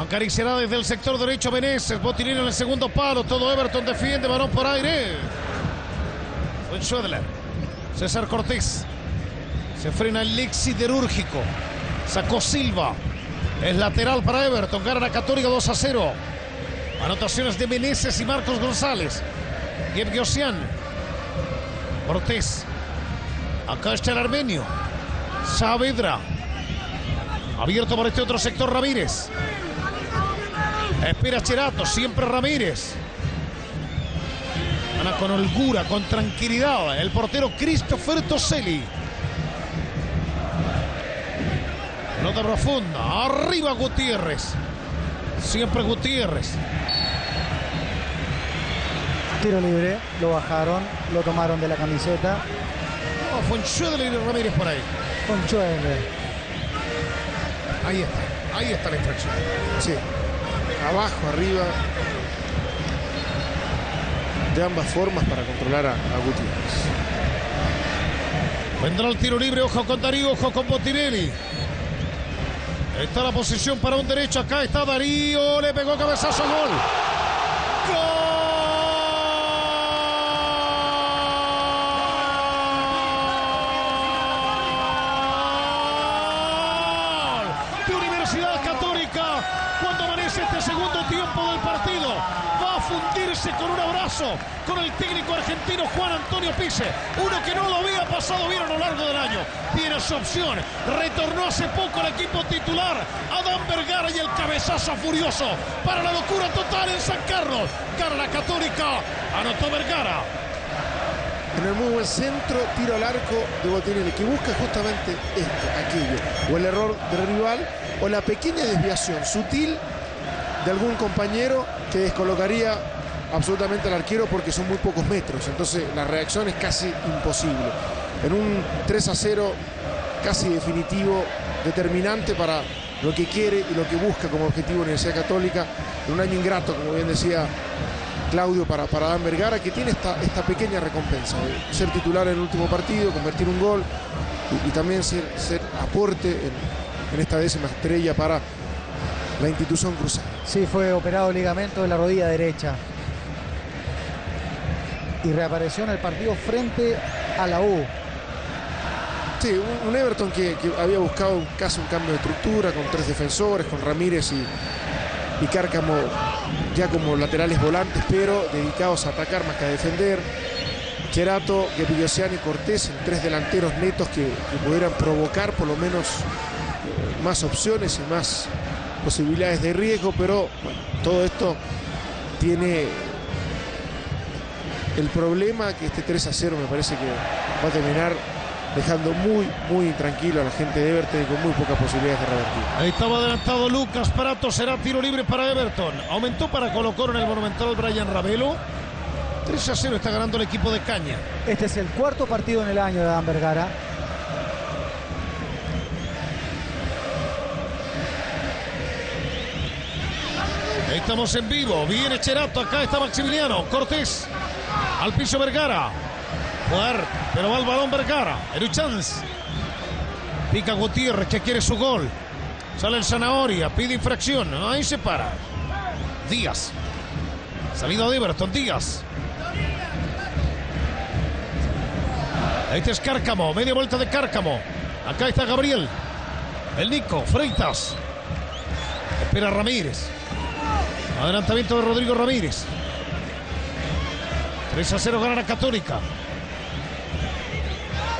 Speaker 1: Acariciará desde el sector derecho Meneses. Botinero en el segundo palo. Todo Everton defiende. Balón por aire. Fue Schwedler. César Cortés. Se frena el lexiderúrgico. Sacó Silva. Es lateral para Everton. Gana Católica 2 a 0. Anotaciones de Meneses y Marcos González. Ocean. Cortés. Acá está el armenio. Saavedra. Abierto por este otro sector Ramírez. Espera Cherato, siempre Ramírez. Gana con holgura, con tranquilidad. El portero Christopher Toselli. Nota profunda. Arriba Gutiérrez. Siempre Gutiérrez.
Speaker 2: Tiro libre, lo bajaron, lo tomaron de la camiseta.
Speaker 1: Oh, fue y Ramírez por ahí.
Speaker 2: Fonchuele.
Speaker 1: Ahí está, ahí está la infracción.
Speaker 3: Sí, abajo, arriba. De ambas formas para controlar a, Gutiérrez.
Speaker 1: Vendrá el tiro libre, ojo con Darío, ojo con Botinelli. Está la posición para un derecho, acá está Darío, le pegó cabezazo. ¡Gol! De Universidad Católica, cuando amanece este segundo tiempo del partido, va a fundirse con el técnico argentino Juan Antonio Pise, uno que no lo había pasado bien a lo largo del año. Tiene su opción, retornó hace poco al equipo titular, Adán Vergara y el cabezazo furioso para la locura total en San Carlos. Gana la Católica, anotó Vergara.
Speaker 3: En el muy buen centro, tiro al arco de Botinelli, que busca justamente esto, aquello. O el error del rival, o la pequeña desviación sutil de algún compañero que descolocaría absolutamente al arquero porque son muy pocos metros. Entonces la reacción es casi imposible. En un 3 a 0 casi definitivo, determinante para lo que quiere y lo que busca como objetivo Universidad Católica. En un año ingrato, como bien decía Claudio, para, para Dan Vergara, que tiene esta, esta pequeña recompensa. de ser titular en el último partido, convertir un gol y, también ser, ser aporte en, en esta décima estrella para la institución cruzada.
Speaker 2: Sí, fue operado ligamento de la rodilla derecha. Y reapareció en el partido frente a la U.
Speaker 3: Sí, un, Everton que, había buscado casi un cambio de estructura con tres defensores, con Ramírez y, y Cárcamo ya como laterales volantes, pero dedicados a atacar más que a defender. Cherato, Gepillosian y Cortés tres delanteros netos que, pudieran provocar por lo menos eh, más opciones y más posibilidades de riesgo, pero todo esto tiene el problema que este 3 a 0 me parece que va a terminar dejando muy, muy tranquilo a la gente de Everton y con muy pocas posibilidades de revertir.
Speaker 1: Ahí estaba adelantado Lucas Prato, será tiro libre para Everton. Aumentó para Colo Colo en el Monumental Brian Ravelo. 3 a 0 está ganando el equipo de Caña.
Speaker 2: Este es el cuarto partido en el año de Dan Vergara.
Speaker 1: Ahí estamos en vivo. Viene Cherato. Acá está Maximiliano. Cortés. Al piso Vergara. Fuerte. Pero va el balón Vergara. Eruchans. Pica Gutiérrez que quiere su gol. Sale el Zanahoria. Pide infracción. Ahí se para. Díaz. Salida de Everton. Díaz. Este es Cárcamo. Media vuelta de Cárcamo. Acá está Gabriel. El Nico. Freitas. Espera Ramírez. Adelantamiento de Rodrigo Ramírez. 3 a 0 gana la Católica.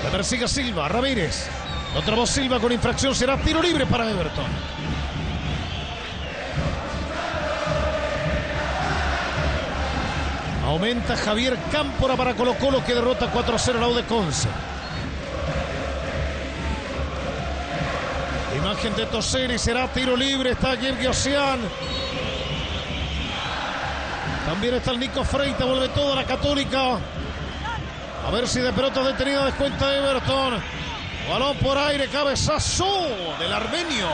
Speaker 1: Le persigue Silva, Ramírez. Otra voz Silva con infracción. Será tiro libre para Everton. Aumenta Javier Cámpora para Colo Colo que derrota 4 a 0 a la U de Conce. Imagen de Toseri, será tiro libre. Está Gil Ocean. También está el Nico Freita, vuelve toda la Católica. A ver si de pelota detenida descuenta Everton. Balón por aire, cabezazo del armenio.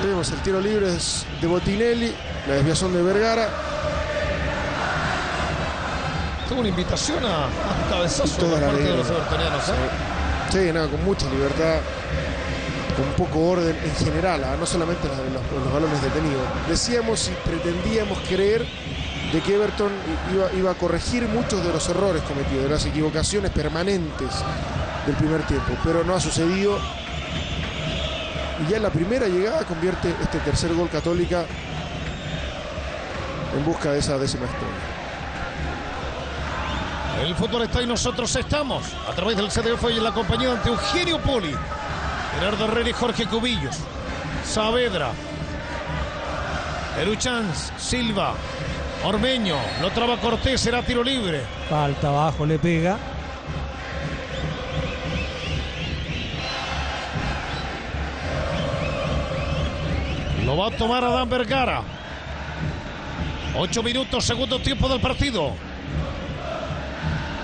Speaker 3: Tenemos el tiro libre de Botinelli, la desviación de Vergara.
Speaker 1: Tuvo una invitación a, a cabezazo
Speaker 3: Toda la
Speaker 1: parte de los evertonianos. ¿eh?
Speaker 3: Sí, nada, con mucha libertad, con poco orden en general, ah, no solamente los, los- balones detenidos. Decíamos y pretendíamos creer de que Everton iba, iba a corregir muchos de los errores cometidos, de las equivocaciones permanentes del primer tiempo, pero no ha sucedido. Y ya en la primera llegada convierte este tercer gol católica en busca de esa décima estrella.
Speaker 1: El fútbol está y nosotros estamos a través del CDF y en la compañía ante Eugenio Poli, Gerardo Herrera y Jorge Cubillos, Saavedra, Eruchans, Silva, Ormeño, lo traba Cortés, será tiro libre.
Speaker 4: Falta abajo, le pega.
Speaker 1: Lo va a tomar Adán Vergara. Ocho minutos, segundo tiempo del partido.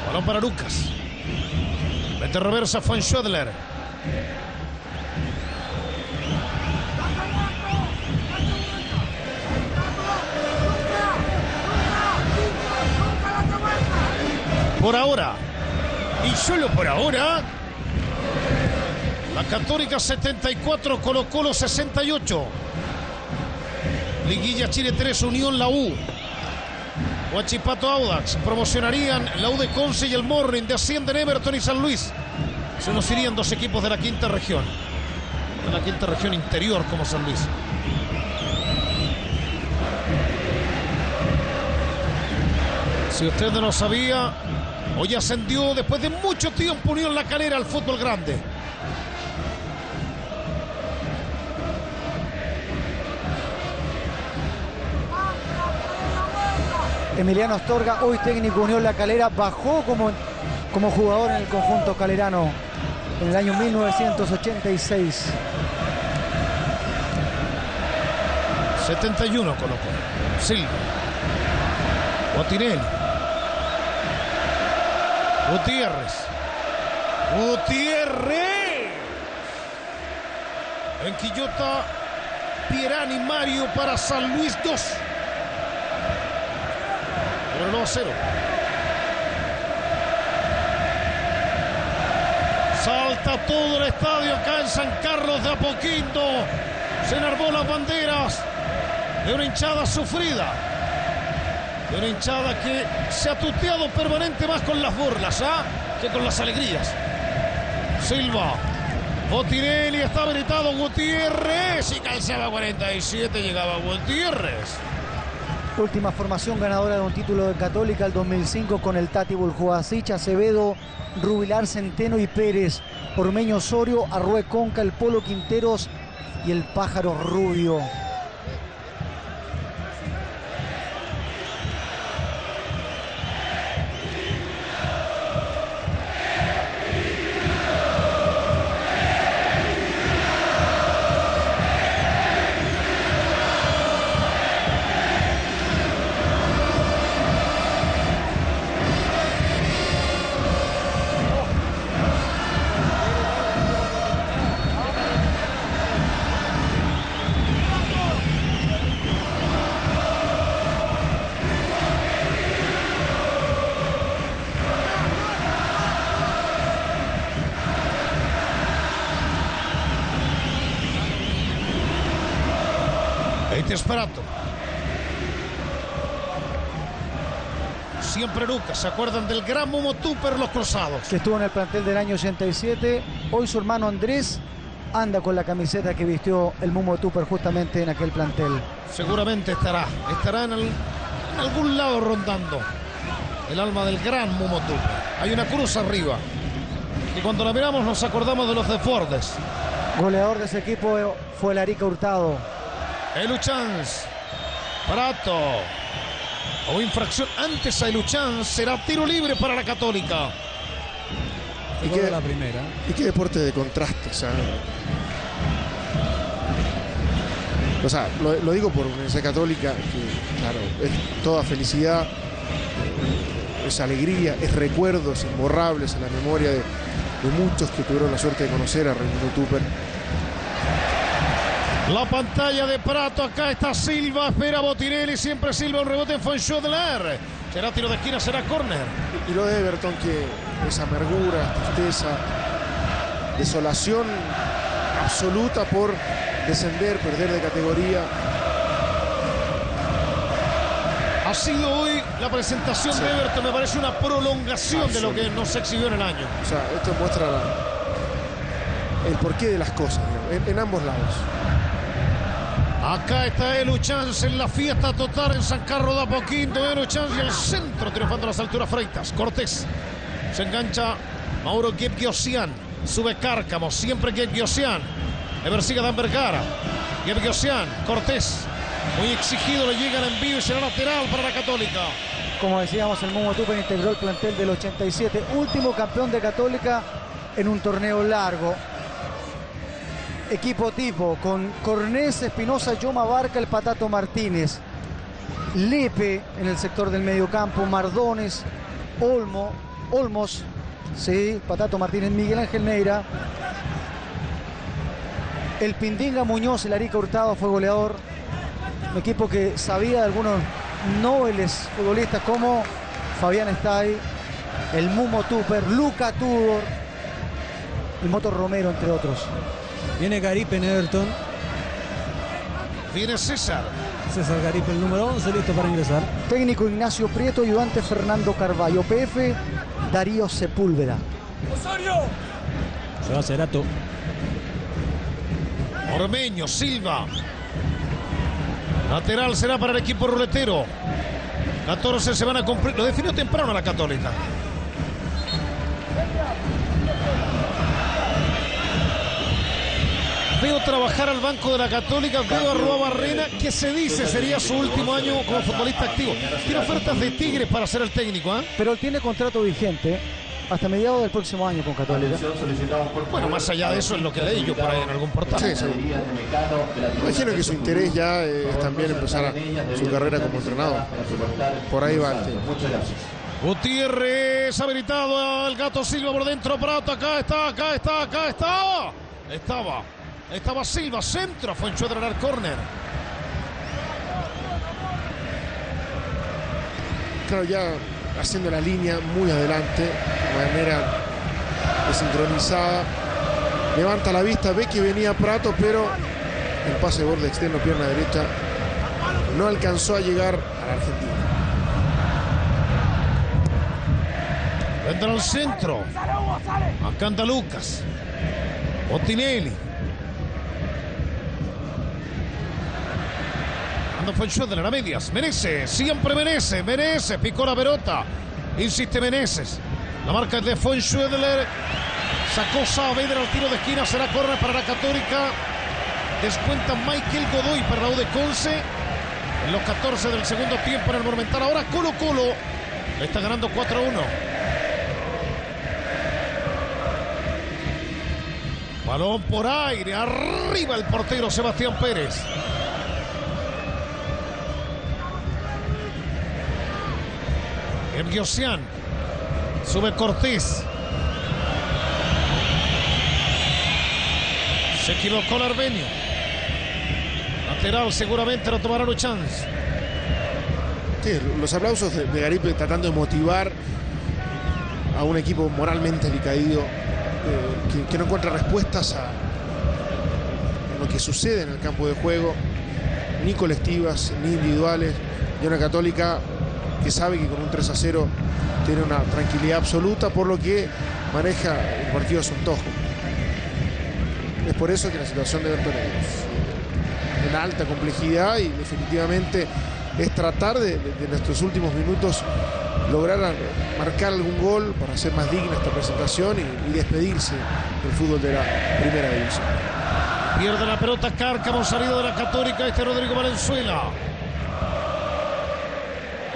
Speaker 1: Balón para Lucas. Mete reversa Schödler. Por ahora, y solo por ahora, la Católica 74, Colo Colo 68. Liguilla Chile 3, Unión La U. Huachipato Audax promocionarían la U de Conce y el Morning. Descienden Everton y San Luis. Se nos irían dos equipos de la quinta región. De la quinta región interior como San Luis. Si usted no lo sabía, hoy ascendió después de mucho tiempo Unión La Calera al fútbol grande.
Speaker 2: Emiliano Astorga, hoy técnico Unión La Calera, bajó como, como jugador en el conjunto calerano en el año 1986.
Speaker 1: 71 colocó. Silva. Botinelli. Gutiérrez. Gutiérrez. En Quillota, Pierani Mario para San Luis 2. Pero no a 0. Salta todo el estadio acá en San Carlos de Apoquindo. Se enarbolan las banderas de una hinchada sufrida. De una hinchada que se ha tuteado permanente más con las burlas ¿ah? que con las alegrías. Silva. Botinelli está habilitado Gutiérrez y calzaba 47, llegaba Gutiérrez.
Speaker 2: Última formación ganadora de un título de Católica el 2005 con el Tati Buljoasich, Acevedo, Rubilar, Centeno y Pérez. Ormeño Osorio, Arrue Conca, el Polo Quinteros y el Pájaro Rubio.
Speaker 1: Ahí te esperato. Siempre Lucas, ¿se acuerdan del gran Momo Tupper los cruzados?
Speaker 2: que estuvo en el plantel del año 87. Hoy su hermano Andrés anda con la camiseta que vistió el Mumo Tupper justamente en aquel plantel.
Speaker 1: Seguramente estará, estará en, el- en algún lado rondando el alma del gran Momo Tupper. Hay una cruz arriba. Y cuando la miramos nos acordamos de los de Fordes.
Speaker 2: Goleador de ese equipo fue el Arica Hurtado.
Speaker 1: Eluchans. Prato. O infracción antes a Eluchans. Será tiro libre para la Católica.
Speaker 3: Y qué,
Speaker 4: la primera.
Speaker 3: y qué deporte de contrastes. O sea, lo, lo digo por Universidad Católica, que claro, es toda felicidad, es alegría, es recuerdos imborrables en la memoria de, de muchos que tuvieron la suerte de conocer a Raimundo Tupper.
Speaker 1: La pantalla de Prato, acá está Silva, espera Botinelli, siempre Silva, un rebote en Fonchodeler. Será tiro de esquina, será córner.
Speaker 3: Y lo de Everton que esa amargura, tristeza, desolación absoluta por descender, perder de categoría.
Speaker 1: Ha sido hoy la presentación
Speaker 3: Sí.
Speaker 1: de Everton, me parece una prolongación de lo que nos exhibió en el año.
Speaker 3: O sea, esto muestra la- el porqué de las cosas, en ambos lados.
Speaker 1: Acá está Elu Chance en la fiesta total en San Carlos de Apoquindo. Elu Chance y el centro triunfando a las alturas Freitas. Cortés se engancha Mauro Gebgiosian. Sube Cárcamo, siempre Gebgiosian. Eversiga Dan Vergara. Gebgiosian, Cortés. Muy exigido, le llegan en vivo y será lateral para la Católica.
Speaker 2: Como decíamos, el Momo Tupen integró el plantel del 87, último campeón de Católica en un torneo largo. Equipo tipo con Cornés, Espinosa, Yoma Barca, el Patato Martínez. Lepe en el sector del mediocampo, Mardones, Olmo, Olmos, sí, Patato Martínez, Miguel Ángel Neira. El Pindinga Muñoz, el Arica Hurtado fue goleador. Un equipo que sabía de algunos nobles futbolistas como Fabián Stay, el Mumo Tupper, Luca Tudor, el Moto Romero, entre otros.
Speaker 4: Viene Garipe en Everton.
Speaker 1: Viene César.
Speaker 4: César Garipe, el número 11, listo para ingresar.
Speaker 2: Técnico Ignacio Prieto, ayudante Fernando Carballo, PF Darío Sepúlveda.
Speaker 4: Se va Cerato.
Speaker 1: Ormeño, Silva. Lateral será para el equipo ruletero. 14 se van a cumplir. Lo definió temprano la Católica. Veo trabajar al banco de la Católica, veo a Rua Barrena, que se dice sería su último año como futbolista activo. Tiene ofertas de Tigres para ser el técnico, ¿ah?
Speaker 2: Pero él tiene contrato vigente hasta mediados del próximo año con Católica.
Speaker 1: Bueno, más allá de eso es lo que leí yo por ahí en algún portal.
Speaker 3: Sí, sí. Imagino que su interés ya eh, es también empezar a- su carrera como entrenador. Por ahí va el tema.
Speaker 1: Gutiérrez habilitado al gato Silva por dentro. Prato, acá está, acá está, acá está. Estaba, estaba Silva, centro. Fue en al córner.
Speaker 3: Claro, ya haciendo la línea muy adelante, de manera desincronizada. Levanta la vista, ve que venía Prato, pero el pase de borde externo, pierna derecha, no alcanzó a llegar a la Argentina.
Speaker 1: Vendrá al centro. Acá anda Lucas. Ottinelli. Anda Fuenschroeder a medias. Menezes. Siempre Menezes. Menezes. Picó la pelota. Insiste Menezes. La marca es de Fuenschroeder. Sacó Saavedra al tiro de esquina. Será córner para la Católica. Descuenta Michael Godoy para la de. En los 14 del segundo tiempo en el Monumental. Ahora Colo Colo. Le está ganando 4 a 1. Balón por aire, arriba el portero Sebastián Pérez. Ergiosian. Sube Cortés. Se equivocó el armenio. Lateral seguramente lo tomará Luchans.
Speaker 3: Sí, los aplausos de, de Garipe tratando de motivar a un equipo moralmente alicaído eh, que, no encuentra respuestas a lo que sucede en el campo de juego, ni colectivas, ni individuales, y una católica que sabe que con un 3 a 0 tiene una tranquilidad absoluta, por lo que maneja el partido a su antojo. Es por eso que la situación de Everton es una alta complejidad y definitivamente es tratar de, de- de nuestros últimos minutos lograr marcar algún gol para hacer más digna esta presentación y, y despedirse del fútbol de la primera división.
Speaker 1: Pierde la pelota Cárcamo, salido de la Católica. Este Rodrigo Valenzuela.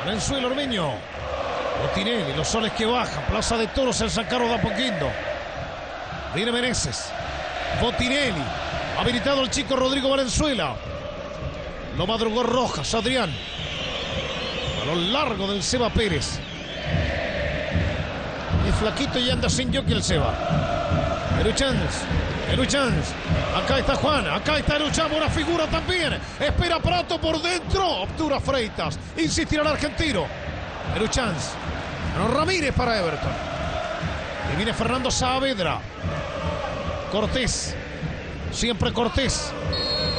Speaker 1: Valenzuela Ormeño. Botinelli, los soles que bajan. Plaza de Toros, el San Carlos de. Viene Meneses. Botinelli. Habilitado el chico Rodrigo Valenzuela. Lo madrugó Rojas, Adrián. A lo largo del Seba Pérez. Es flaquito y anda sin jockey el Seba. Pero Chávez Eluchans. Acá está Juan. Acá está Eluchan. Buena figura también. Espera Prato por dentro. Obtura Freitas. Insistirá el argentino. Eluchans. Ramírez para Everton. Y viene Fernando Saavedra. Cortés. Siempre Cortés.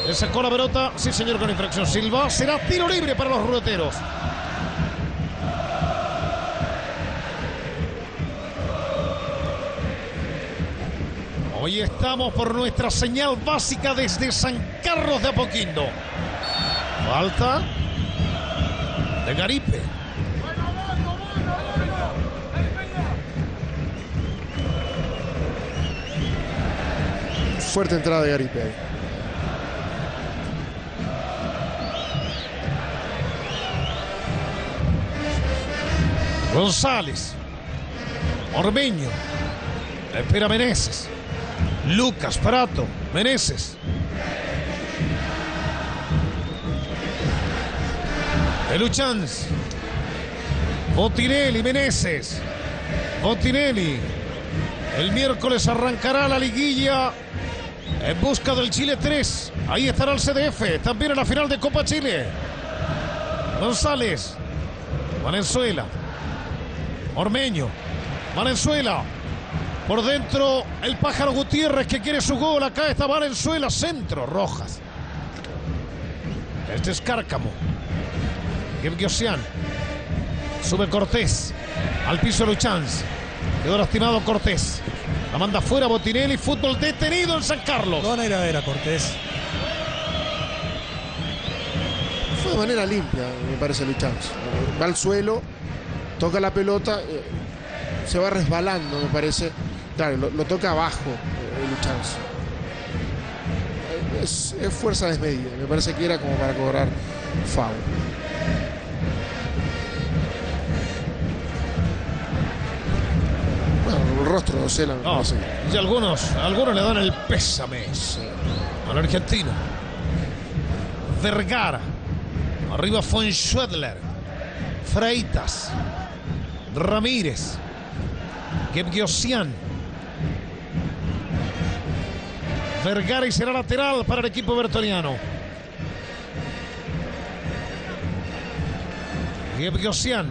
Speaker 1: Le sacó la pelota. Sí, señor, con infracción. Silva. Será tiro libre para los ruleteros. Hoy estamos por nuestra señal básica desde San Carlos de Apoquindo. Falta de Garipe.
Speaker 3: Fuerte entrada de Garipe.
Speaker 1: González. Ormeño. Espera Meneses. Lucas Prato. Meneses. Eluchans. Botinelli, Meneses. Botinelli. El miércoles arrancará la liguilla en busca del Chile 3. Ahí estará el CDF. También en la final de Copa Chile. González. Valenzuela. Ormeño. Valenzuela. Por dentro el pájaro Gutiérrez que quiere su gol. Acá está Valenzuela. Centro. Rojas. Este es Cárcamo. Ocean. Sube Cortés. Al piso Luchans. Quedó lastimado Cortés. La manda fuera Botinelli. Fútbol detenido en San Carlos.
Speaker 4: No van a ir a ver a Cortés.
Speaker 3: Fue de manera limpia, me parece, Luchans. Va al suelo, toca la pelota, eh, se va resbalando, me parece. Claro, lo, lo toca abajo eh, Luchans. Eh, Es, es fuerza desmedida, me parece que era como para cobrar foul. Bueno, el rostro de Ocela me
Speaker 1: No, y algunos, algunos le dan el pésame al argentino. Vergara. Arriba Fonschwedler. Freitas. Ramírez. Gebgiosian. Vergara y será lateral para el equipo bertoniano. Gebgiosian.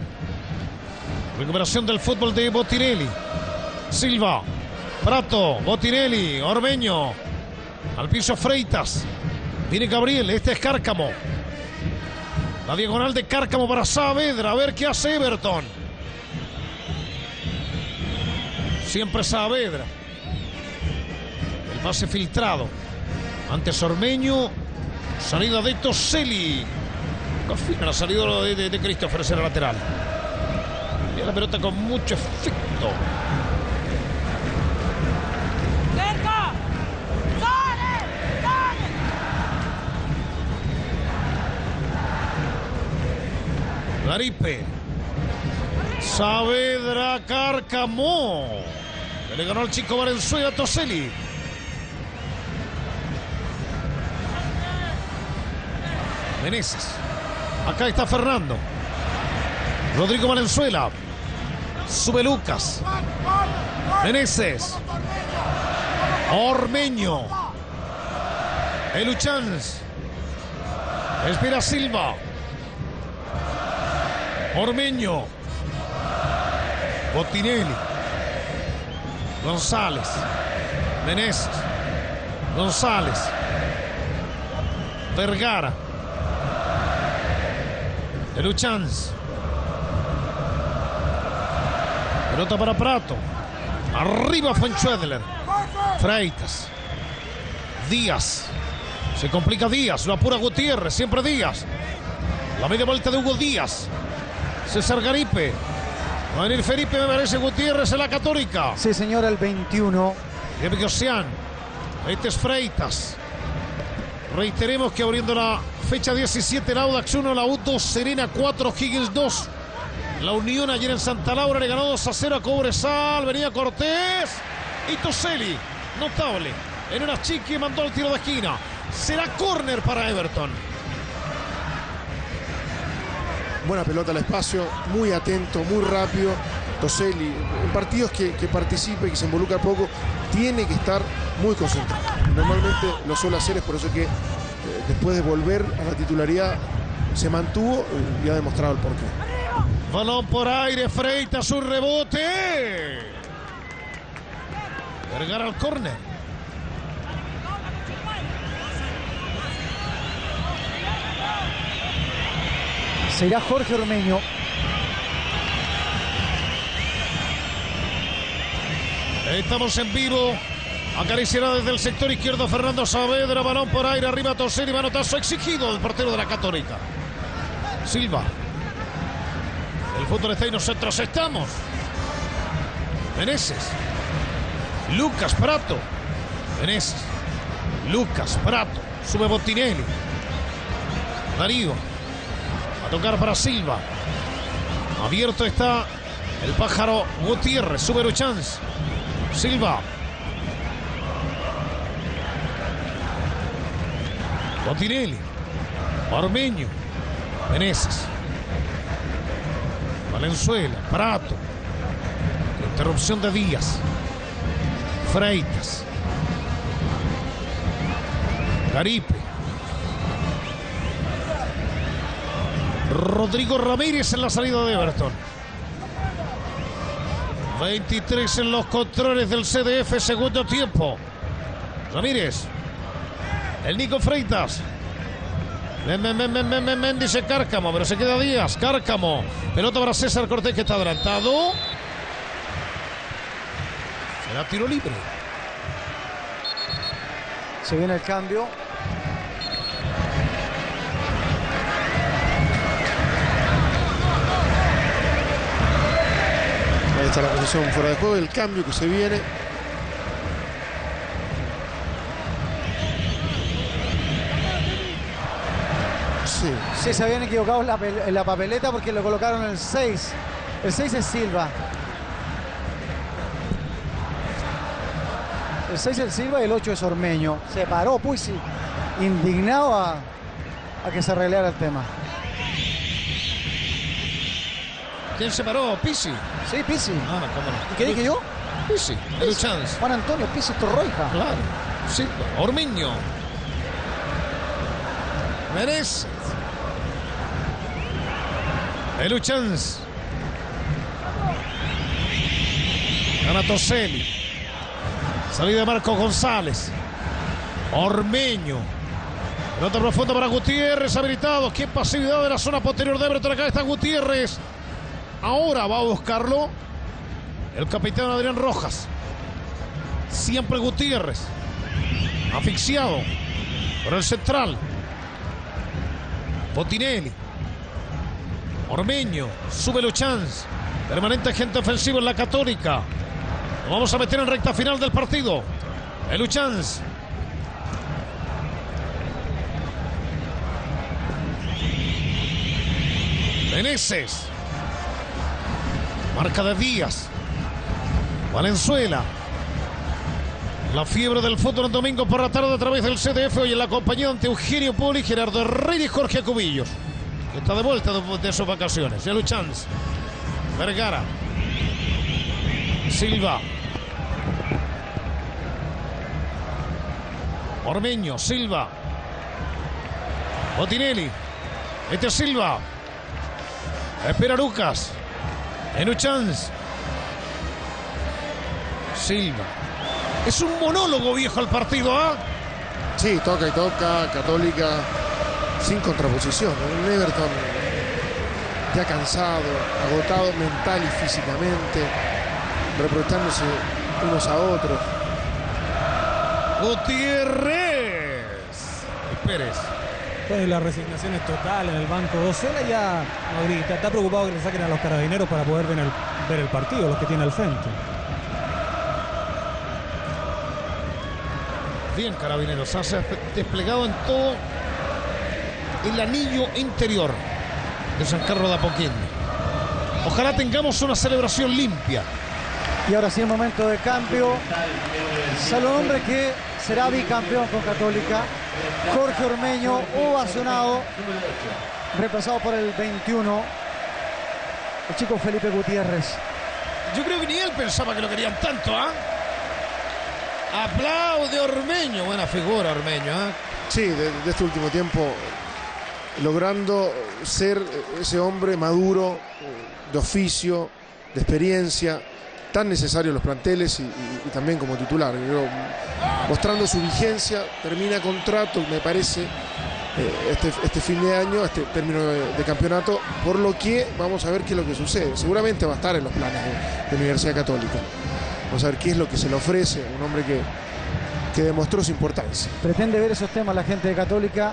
Speaker 1: Recuperación del fútbol de Botinelli. Silva. Prato. Botinelli. Ormeño. Al piso Freitas. Viene Gabriel. Este es Cárcamo. La diagonal de Cárcamo para Saavedra. A ver qué hace Everton. Siempre Saavedra. El pase filtrado. Antes Ormeño. Salida de Toselli. Confirma la salida de, de, de Christopher lateral. Y la pelota con mucho efecto.
Speaker 5: ¡Cerca! ¡Sale! ¡Sale!
Speaker 1: Garipe. Saavedra Cárcamo. Que le ganó al chico Valenzuela Toselli. Meneses. Acá está Fernando. Rodrigo Valenzuela. Sube Lucas. Meneses. Ormeño. Eluchans. Espera Silva. Ormeño. Botinelli. González. Meneses. González. Vergara. Eluchans. Pelota para Prato. Arriba Fanchuedler. Freitas. Díaz. Se complica Díaz. Lo apura Gutiérrez. Siempre Díaz. La media vuelta de Hugo Díaz. César Garipe. Va a venir Felipe, me parece Gutiérrez en la Católica.
Speaker 2: Sí, señor, el 21.
Speaker 1: Gabriel Ocean. Este es Freitas. Reiteremos que abriendo la fecha 17, el Audax 1, la U2, Serena 4, Higgins 2. La Unión ayer en Santa Laura le ganó 2 a 0 a Cobresal. Venía Cortés y Toselli. Notable. En una chiqui mandó el tiro de esquina. Será córner para Everton.
Speaker 3: Buena pelota al espacio, muy atento, muy rápido. Toselli, en partidos que, que participe, que se involucra poco, tiene que estar muy concentrado. Normalmente lo suele hacer, es por eso que eh, después de volver a la titularidad se mantuvo y ha demostrado el porqué.
Speaker 1: Balón por aire, Freitas, su rebote. Vergara al córner.
Speaker 2: Se irá Jorge Ormeño.
Speaker 1: Estamos en vivo. Acariciará desde el sector izquierdo Fernando Saavedra. Balón por aire. Arriba Toseri. Manotazo exigido del portero de la Católica. Silva. El fútbol está y nosotros estamos. Meneses. Lucas Prato. Meneses. Lucas Prato. Sube Bottinelli. Darío. A tocar para Silva. Abierto está el pájaro Gutiérrez. Sube Luchans. Silva. Botinelli. Armeño. Meneses. Valenzuela. Prato. Interrupción de Díaz. Freitas. Garipe. Rodrigo Ramírez en la salida de Everton. 23 en los controles del CDF, segundo tiempo. Ramírez. El Nico Freitas. Men, dice Cárcamo, pero se queda Díaz. Cárcamo. Pelota para César Cortés que está adelantado. Será tiro libre.
Speaker 2: Se viene el cambio.
Speaker 3: Está la posición fuera de juego, el cambio que se viene. Sí.
Speaker 2: Sí, se habían equivocado en la, la papeleta porque lo colocaron el 6. El 6 es Silva. El 6 es Silva y el 8 es Ormeño. Se paró Puisi, indignado a, a que se arreglara el tema.
Speaker 1: ¿Quién se paró? Pisi.
Speaker 2: Sí, Pisi.
Speaker 1: Ah, cómo no.
Speaker 2: ¿Y qué dije yo?
Speaker 1: Pisi. El Chance.
Speaker 2: Juan Antonio Pisi Torroija.
Speaker 1: Claro. Silva. Ormeño. Meneses. El Uchans. Gana Toselli. Salida de Marco González. Ormeño. Pelota profunda para Gutiérrez, habilitado. Qué pasividad de la zona posterior de Everton. Acá está Gutiérrez. Ahora va a buscarlo el capitán Adrián Rojas. Siempre Gutiérrez. Asfixiado por el central. Botinelli. Ormeño. Sube Luchans. Permanente agente ofensivo en la Católica. Lo vamos a meter en recta final del partido. El Luchans. Meneses. Marca de Díaz. Valenzuela. La fiebre del fútbol en domingo por la tarde a través del CDF. Hoy en la compañía ante Eugenio Poli, Gerardo Herrera y Jorge Cubillos. Que está de vuelta de, de sus vacaciones. Ya Luchans. Vergara. Silva. Ormeño, Silva. Botinelli. Este es Silva. Espera Lucas. Enuchans. Silva. Es un monólogo viejo el partido, ¿ah?
Speaker 3: Sí, toca y toca, Católica, sin contraposición. Un Everton ya cansado, agotado mental y físicamente, reprochándose unos a otros.
Speaker 1: Gutiérrez. Pérez.
Speaker 4: La resignación es total en el banco. Docena ya no grita. Está preocupado que le saquen a los carabineros para poder ver el, ver el partido, los que tiene al frente.
Speaker 1: Bien, Carabineros. Ha desplegado en todo el anillo interior de San Carlos de Apoquindo. Ojalá tengamos una celebración limpia.
Speaker 2: Y ahora sí, el momento de cambio. Sale un hombre que será bicampeón con Católica. Jorge Ormeño, ovacionado, reemplazado por el 21, el chico Felipe Gutiérrez.
Speaker 1: Yo creo que ni él pensaba que lo querían tanto, ¿ah? Aplaude Ormeño. Buena figura Ormeño. ¿ah?
Speaker 3: Sí, de, de este último tiempo, logrando ser ese hombre maduro, de oficio, de experiencia, tan necesario en los planteles y, y- y también como titular. Creo, mostrando su vigencia, termina contrato, me parece, eh, este, este fin de año, este término de, de campeonato, por lo que vamos a ver qué es lo que sucede. Seguramente va a estar en los planes de, de Universidad Católica. Vamos a ver qué es lo que se le ofrece, un hombre que, que demostró su importancia.
Speaker 2: Pretende ver esos temas la gente de Católica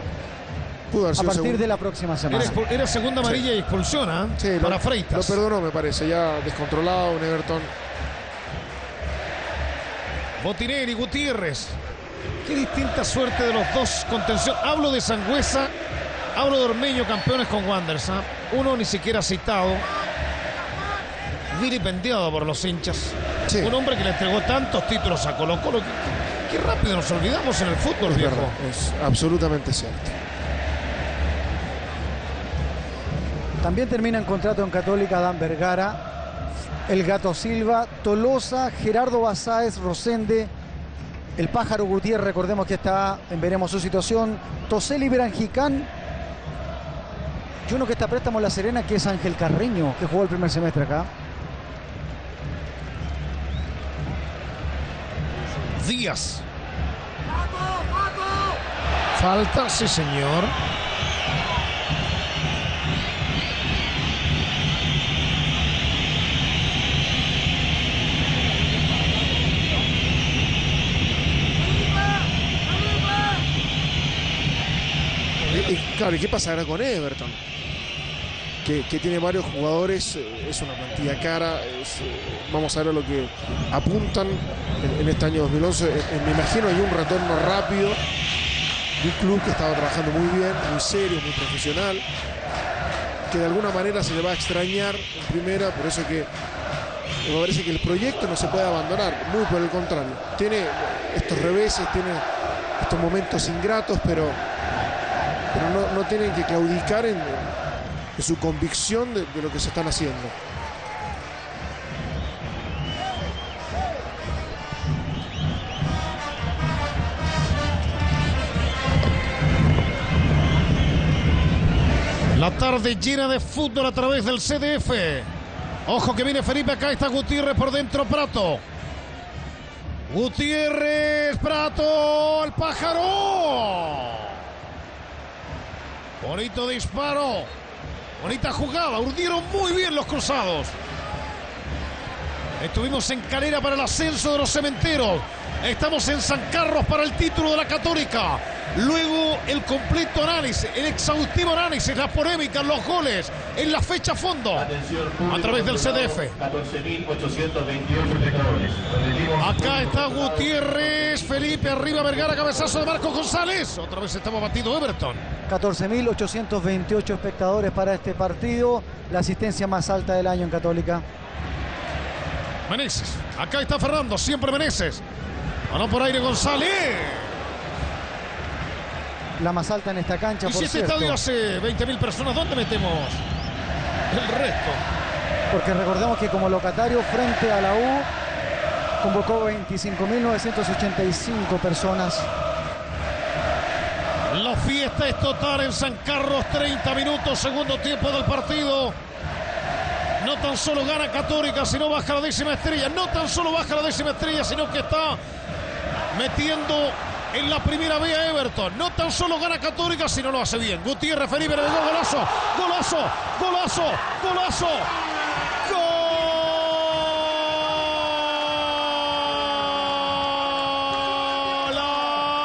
Speaker 3: Pudo haber
Speaker 2: a partir
Speaker 3: segundo.
Speaker 2: de la próxima semana.
Speaker 1: era segunda amarilla y expulsión ¿ah?
Speaker 3: Sí, lo-
Speaker 1: para Freitas.
Speaker 3: Lo perdonó, me parece, ya descontrolado un Everton.
Speaker 1: Botineri, Gutiérrez. Qué distinta suerte de los dos contención. Hablo de Sangüesa, hablo de Ormeño, campeones con Wanderers. ¿ah? Uno ni siquiera citado. Vilipendiado por los hinchas.
Speaker 3: Sí.
Speaker 1: Un hombre que le entregó tantos títulos a Colo Colo. Qué, qué rápido nos olvidamos en el fútbol,
Speaker 3: Es
Speaker 1: viejo.
Speaker 3: verdad, es absolutamente cierto.
Speaker 2: También termina en contrato en Católica Dan Vergara, El Gato Silva, Tolosa, Gerardo Basáez, Rosende, El Pájaro Gutiérrez, recordemos que está veremos su situación, Toseli Beranjicán y uno que está a préstamo en La Serena que es Ángel Carreño, que jugó el primer semestre acá.
Speaker 1: Díaz. Falta, sí señor.
Speaker 3: Y, y, claro, ¿y qué pasará con Everton? Que, tiene varios jugadores, eh, es una plantilla cara, eh, vamos a ver lo que apuntan en, este año 2011. Eh, eh, me imagino hay un retorno rápido de un club que estaba trabajando muy bien, muy serio, muy profesional, que de alguna manera se le va a extrañar en primera, por eso que me parece que el proyecto no se puede abandonar, muy por el contrario. Tiene estos reveses, tiene estos momentos ingratos, pero pero no, no tienen que claudicar en, su convicción de, de lo que se están haciendo.
Speaker 1: La tarde llena de fútbol a través del CDF. Ojo que viene Felipe, acá está Gutiérrez por dentro, Prato. Gutiérrez, Prato, el pájaro. Bonito disparo. Bonita jugada. Urdieron muy bien los cruzados. Estuvimos en Calera para el ascenso de los cementeros. Estamos en San Carlos para el título de la Católica. Luego el completo análisis, el exhaustivo análisis, las polémicas, los goles en la fecha fondo. A través del CDF.
Speaker 10: 14.828 espectadores.
Speaker 1: Acá está Gutiérrez, Felipe arriba, Vergara, cabezazo de Marcos González. Otra vez estamos batido Everton.
Speaker 2: 14.828 espectadores para este partido, la asistencia más alta del año en Católica.
Speaker 1: Meneses. Acá está Fernando, siempre Meneses. Ganó por aire González.
Speaker 2: La más alta en esta cancha,
Speaker 1: Y
Speaker 2: por
Speaker 1: si este estadio hace 20.000 personas, ¿dónde metemos el resto?
Speaker 2: Porque recordemos que como locatario frente a la U convocó 25.985 personas.
Speaker 1: La fiesta es total en San Carlos, 30 minutos, segundo tiempo del partido. No tan solo gana Católica, sino baja la décima estrella. No tan solo baja la décima estrella, sino que está metiendo en la primera vía a Everton. No tan solo gana Católica, sino lo hace bien. Gutiérrez, Felipe, le golazo, golazo, golazo, golazo.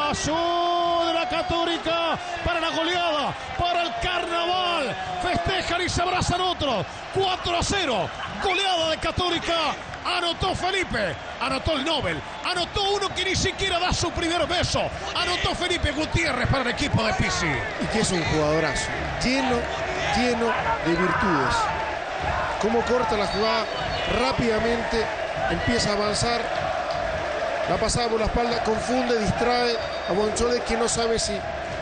Speaker 1: Golazo de la Católica para la goleada, para el carnaval. Festejan y se abrazan otros. 4 a 0. Goleada de Católica. Anotó Felipe. Anotó el Nobel. Anotó uno que ni siquiera da su primer beso. Anotó Felipe Gutiérrez para el equipo de Pisi.
Speaker 3: Y que es un jugadorazo, lleno, lleno de virtudes. Cómo corta la jugada rápidamente, empieza a avanzar, la pasada por la espalda, confunde, distrae a Bonchole que no sabe si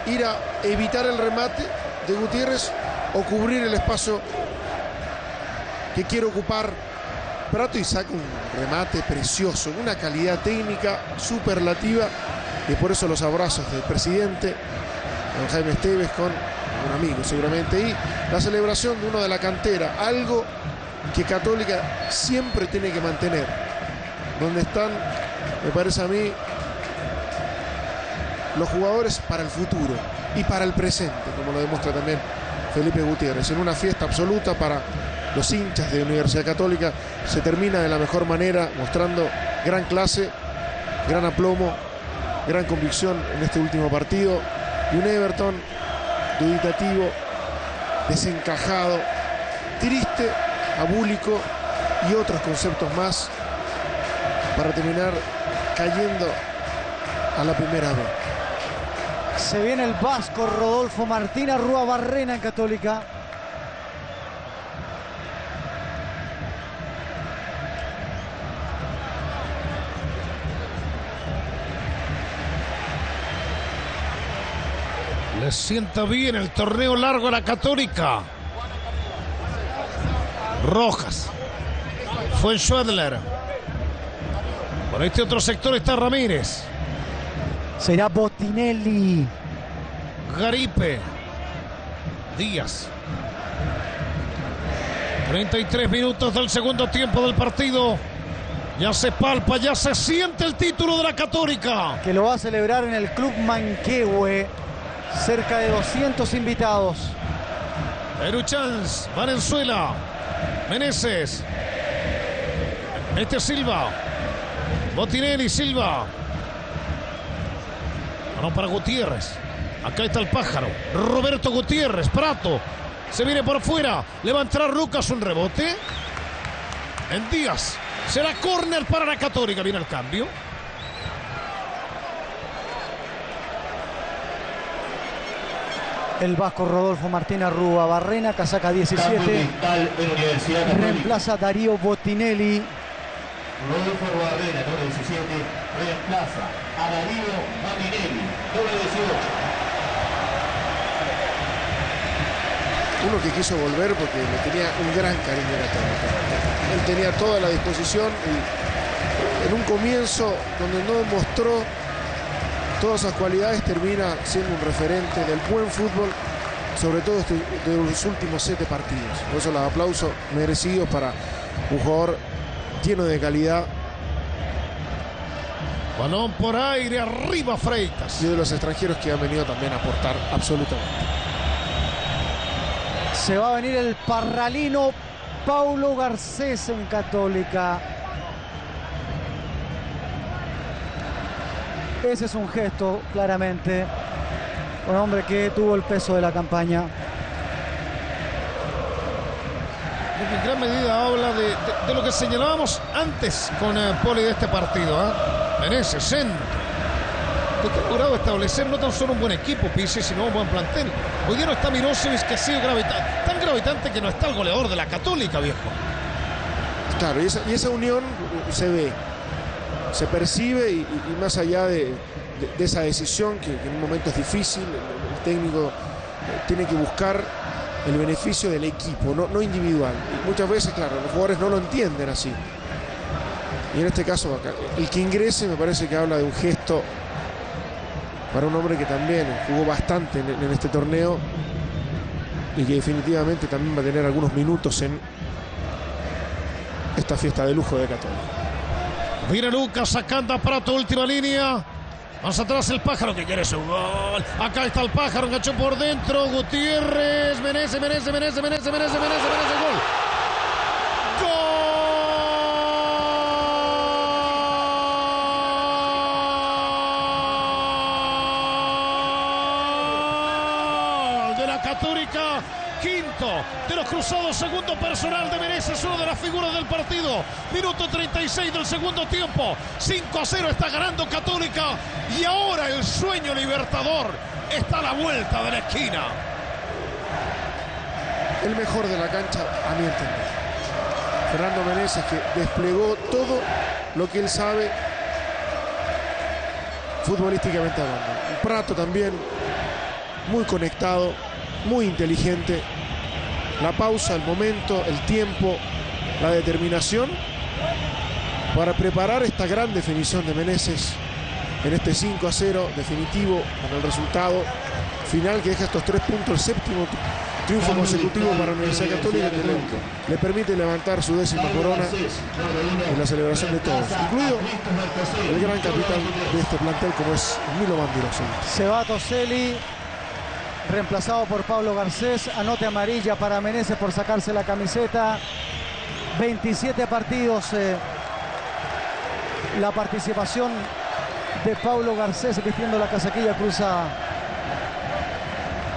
Speaker 3: ir a evitar el remate de Gutiérrez o cubrir el espacio que quiere ocupar Prato y saca un remate precioso, una calidad técnica superlativa y por eso los abrazos del presidente, don Jaime Esteves, con un amigo seguramente, y la celebración de uno de la cantera, algo que Católica siempre tiene que mantener, donde están, me parece a mí, los jugadores para el futuro y para el presente, como lo demuestra también Felipe Gutiérrez, en una fiesta absoluta para los hinchas de Universidad Católica, se termina de la mejor manera, mostrando gran clase, gran aplomo, gran convicción en este último partido, y un Everton duditativo, desencajado, triste, abúlico y otros conceptos más para terminar cayendo a la primera vez.
Speaker 2: Se viene el vasco Rodolfo Martina Rúa Barrena en Católica.
Speaker 1: Le sienta bien el torneo largo a la Católica. Rojas. Fue Schwadler. Por este otro sector está Ramírez.
Speaker 2: Será Botinelli.
Speaker 1: Garipe. Díaz. 33 minutos del segundo tiempo del partido. Ya se palpa, ya se siente el título de la Católica.
Speaker 2: Que lo va a celebrar en el Club Manquehue. Cerca de 200 invitados.
Speaker 1: Eruchans, Valenzuela, Meneses. Este Silva. Botinelli, Silva. Balón para Gutiérrez. Acá está el pájaro. Roberto Gutiérrez, Prato. Se viene por fuera. Le va a entrar Lucas un rebote. En Díaz. Será córner para la Católica. Viene el cambio.
Speaker 2: El vasco Rodolfo Martina Rúa Barrena, casaca 17. Reemplaza a Darío Botinelli.
Speaker 10: Rodolfo Barrena, número 17, reemplaza a Darío Botinelli, número 18.
Speaker 3: Uno que quiso volver porque le tenía un gran cariño a la. Él tenía toda la disposición y en un comienzo donde no demostró todas esas cualidades termina siendo un referente del buen fútbol, sobre todo este- de los últimos siete partidos. Por eso los aplausos merecidos para un jugador lleno de calidad
Speaker 1: Balón por aire, arriba Freitas.
Speaker 3: y de los extranjeros que han venido también a aportar absolutamente.
Speaker 2: Se va a venir el parralino Paulo Garcés en Católica. Ese es un gesto, claramente. Un hombre que tuvo el peso de la campaña.
Speaker 1: En gran medida habla de, de- de lo que señalábamos antes con el poli de este partido. ¿ah? En ese centro. Que ha logrado establecer no tan solo un buen equipo, Pise, sino un buen plantel. Hoy día no está Mirosevic, que ha sido gravitante, tan gravitante que no está el goleador de la Católica, viejo.
Speaker 3: Claro, y esa, y esa unión se ve, se percibe y, más allá de, esa decisión que, en un momento es difícil, el, técnico eh, tiene que buscar el beneficio del equipo, no, no individual. Y muchas veces, claro, los jugadores no lo entienden así. Y en este caso, el que ingrese me parece que habla de un gesto para un hombre que también jugó bastante en este torneo y que definitivamente también va a tener algunos minutos en esta fiesta de lujo de Católica.
Speaker 1: Viene Lucas sacando a Prato, última línea. Más atrás el pájaro que quiere su gol. Acá está el pájaro, enganchó por dentro. Gutiérrez, merece, merece, merece, merece, merece, merece, merece, gol. Gol De los cruzados, segundo personal de Meneses, uno de las figuras del partido. Minuto 36 del segundo tiempo. 5 a 0 está ganando Católica. Y ahora el sueño libertador está a la vuelta de la esquina.
Speaker 3: El mejor de la cancha, a mi entender. Fernando Meneses que desplegó todo lo que él sabe futbolísticamente hablando. Prato también muy conectado, muy inteligente. La pausa, el momento, el tiempo, la determinación para preparar esta gran definición de Meneses en este 5 a 0 definitivo con el resultado final que deja estos tres puntos, el séptimo triunfo consecutivo para la Universidad Católica que le, le permite levantar su décima corona en la celebración de todos, incluido el gran capitán de este plantel como es Milo Bandiroso.
Speaker 2: Se va Toselli, reemplazado por Pablo Garcés. Anote amarilla para Meneses por sacarse la camiseta. 27 partidos. eh, la participación de Pablo Garcés vistiendo la casaquilla cruza.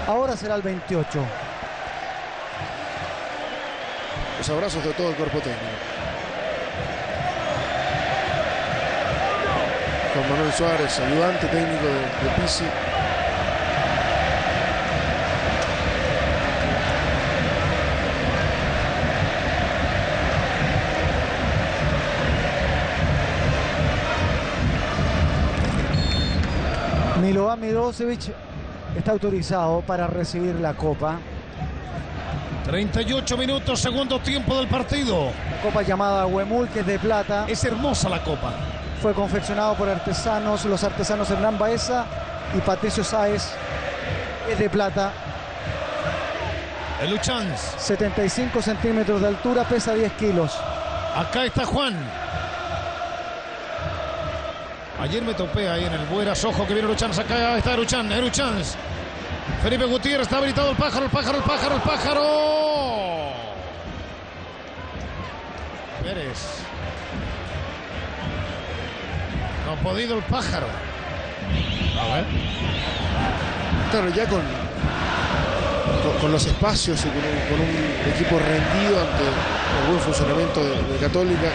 Speaker 2: Ahora será el 28.
Speaker 3: Los abrazos de todo el cuerpo técnico. Juan Manuel Suárez, ayudante técnico de, de.
Speaker 2: Milosevic está autorizado para recibir la copa.
Speaker 1: 38 minutos, segundo tiempo del partido.
Speaker 2: La copa llamada Huemul, que es de plata.
Speaker 1: Es hermosa la copa.
Speaker 2: Fue confeccionado por artesanos, los artesanos Hernán Baeza y Patricio Sáez. Es de plata.
Speaker 1: El Luchans.
Speaker 2: 75 centímetros de altura, pesa 10 kilos.
Speaker 1: Acá está Juan. Ayer me topé ahí en el Bueras. Ojo que viene Luchans. Acá está Eruchan. Eruchans. Felipe Gutiérrez está habilitado el pájaro, el pájaro, el pájaro, el pájaro. Pérez. No ha podido el pájaro. A ver.
Speaker 3: Claro, ya con, con, los espacios y con un, con un equipo rendido ante el buen funcionamiento de, de Católica.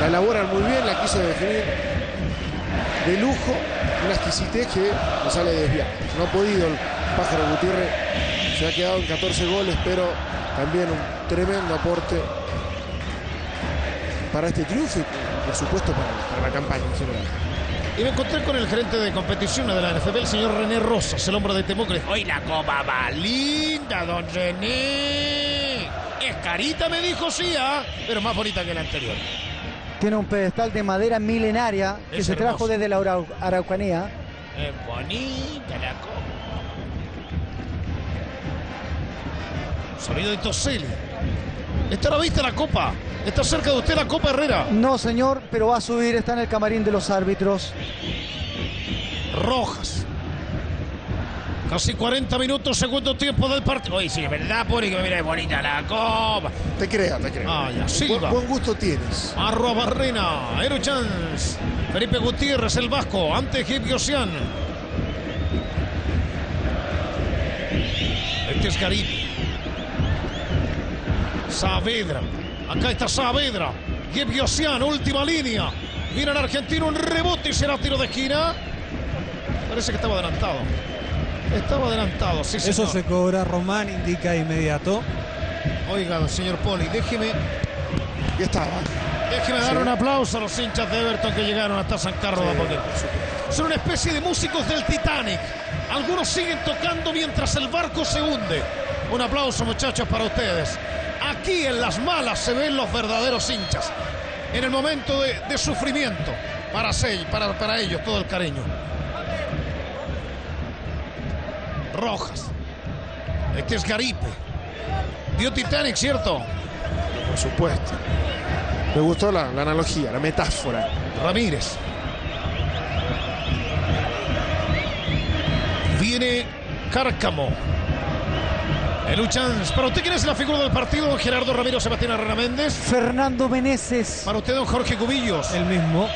Speaker 3: La elaboran muy bien, la quiso definir de lujo, una exquisitez que no sale desviar. No ha podido el pájaro Gutiérrez, se ha quedado en 14 goles, pero también un tremendo aporte para este triunfo y por supuesto para, la campaña en general.
Speaker 1: Y me encontré con el gerente de competiciones de la NFB, el señor René Rosas, el hombre de Temuco. Hoy la copa va linda, don René. Es carita, me dijo, sí, ah, pero más bonita que la anterior.
Speaker 2: Tiene un pedestal de madera milenaria que se trajo desde la Arau- Araucanía.
Speaker 1: Es bonita la copa. Sonido de Toselli. ¿Está a la vista la copa? ¿Está cerca de usted la copa Herrera?
Speaker 2: No, señor, pero va a subir, está en el camarín de los árbitros.
Speaker 1: Rojas. Casi 40 minutos, segundo tiempo del partido. Oye, sí, es verdad, Puri, que me mira, es bonita la copa.
Speaker 3: Te crea, te crea.
Speaker 1: Ah, ya, Silva.
Speaker 3: buen gusto tienes.
Speaker 1: Arroa Barrena, Eruchans, Felipe Gutiérrez, el Vasco, ante Gip Ocean. Este es Garibi. Saavedra. Acá está Saavedra. Gip Ocean, última línea. Viene el argentino, un rebote y será tiro de esquina. Parece que estaba adelantado. Estaba adelantado, sí, señor.
Speaker 4: Eso se cobra, Román indica inmediato.
Speaker 1: Oiga, señor Poli, déjeme.
Speaker 3: Ya estaba.
Speaker 1: Déjeme dar
Speaker 3: Sí.
Speaker 1: un aplauso a los hinchas de Everton que llegaron hasta San Carlos de Apoquindo. Son una especie de músicos del Titanic. Algunos siguen tocando mientras el barco se hunde. Un aplauso, muchachos, para ustedes. Aquí en las malas se ven los verdaderos hinchas. En el momento de, de sufrimiento. Para, para, para ellos, todo el cariño. Rojas. Este es Garipe. Vio Titanic, ¿cierto?
Speaker 3: Por supuesto. Me gustó la, la analogía, la metáfora.
Speaker 1: Ramírez. Viene Cárcamo. El Uchans. Para usted, ¿quién es la figura del partido? Don Gerardo Ramiro Sebastián Herrera Méndez.
Speaker 2: Fernando Meneses.
Speaker 1: Para usted, don Jorge Cubillos.
Speaker 4: El mismo.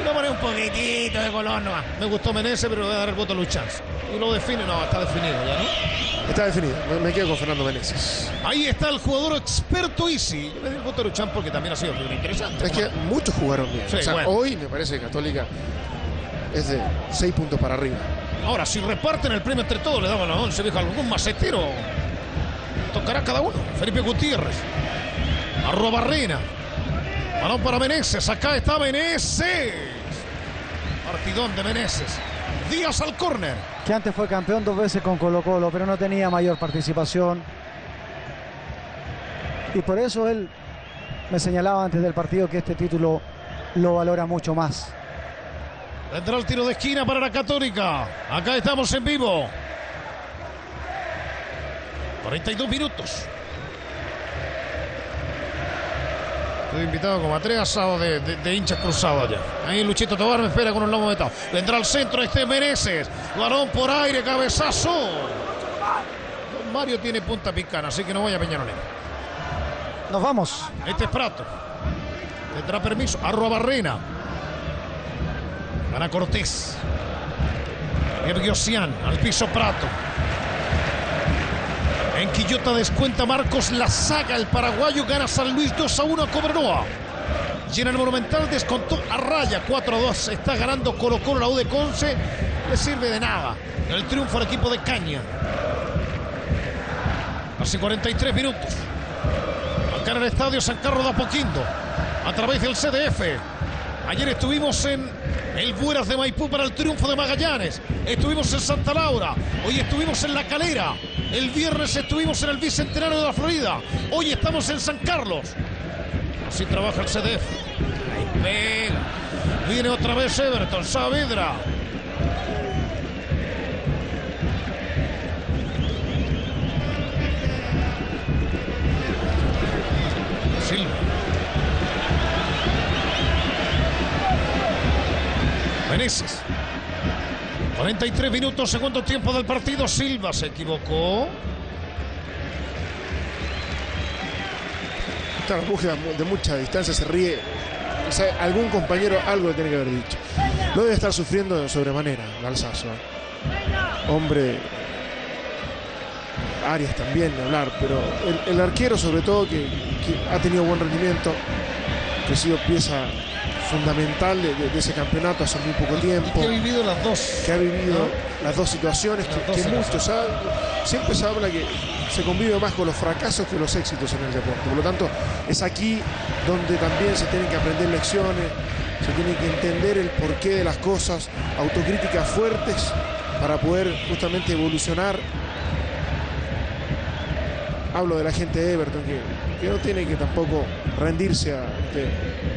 Speaker 1: Y lo poné un poquitito de color nomás. Me gustó Meneses, pero le voy a dar el voto a Luchans. Y lo define, no, está definido ya, ¿no?
Speaker 3: Está definido. Me, me quedo con Fernando Meneses.
Speaker 1: Ahí está el jugador experto Easy. Yo le di el voto a Luchans porque también ha sido muy interesante.
Speaker 3: Es que muchos jugaron bien.
Speaker 1: Sí,
Speaker 3: o sea,
Speaker 1: bueno.
Speaker 3: hoy me parece que Católica es de 6 puntos para arriba.
Speaker 1: Ahora, si reparten el premio entre todos, le damos los 11, viejo. Algún macetero tocará cada uno. Felipe Gutiérrez. Arroba Barrena. Balón para Meneses. Acá está Meneses. Partidón de Meneses. Díaz al córner.
Speaker 2: que antes fue campeón dos veces con Colo Colo, pero no tenía mayor participación. Y por eso él me señalaba antes del partido que este título lo valora mucho más.
Speaker 1: Vendrá el tiro de esquina para la Católica. Acá estamos en vivo. 42 minutos. Invitado como a tres asados de, de- de hinchas cruzados allá. Ahí Luchito Tobar me espera con un lomo metado. Vendrá al centro este Meneses. Balón por aire, cabezazo. Don Mario tiene punta picana, así que no vaya a Peñarolén.
Speaker 2: Nos vamos.
Speaker 1: Este es Prato. Tendrá permiso. Arroa Barrena. Gana Cortés. Ergue Ocian, al piso Prato. En Quillota descuenta Marcos la saga. El paraguayo gana San Luis 2 a 1 a Cobreloa. Y el Monumental descontó a Raya 4 a 2. Está ganando Colo Colo la U de Conce. Le sirve de nada. El triunfo al equipo de Caña. Hace 43 minutos. Acá en el estadio San Carlos de Apoquindo. A través del CDF. Ayer estuvimos en el Bueras de Maipú para el triunfo de Magallanes. Estuvimos en Santa Laura. Hoy estuvimos en La Calera. El viernes estuvimos en el Bicentenario de la Florida. Hoy estamos en San Carlos. Así trabaja el CDF. Pega. Viene otra vez Everton. Saavedra. Silva. Meneses. 43 minutos, segundo tiempo del partido. Silva se equivocó.
Speaker 3: Esta búsqueda de mucha distancia se ríe. Algún compañero algo le tiene que haber dicho. Lo debe estar sufriendo de sobremanera, Galzazo. ¿eh? Hombre. Arias también, de hablar, pero el, el arquero sobre todo que, que ha tenido buen rendimiento, que ha sido pieza fundamental de, ese campeonato hace muy poco tiempo.
Speaker 1: Que ha vivido las dos.
Speaker 3: que ha vivido las dos situaciones que, muchos. Siempre se habla que se convive más con los fracasos que los éxitos en el deporte. Por lo tanto, es aquí donde también se tienen que aprender lecciones, se tiene que entender el porqué de las cosas, autocríticas fuertes para poder justamente evolucionar. Hablo de la gente de Everton que, que no tiene que tampoco rendirse a este-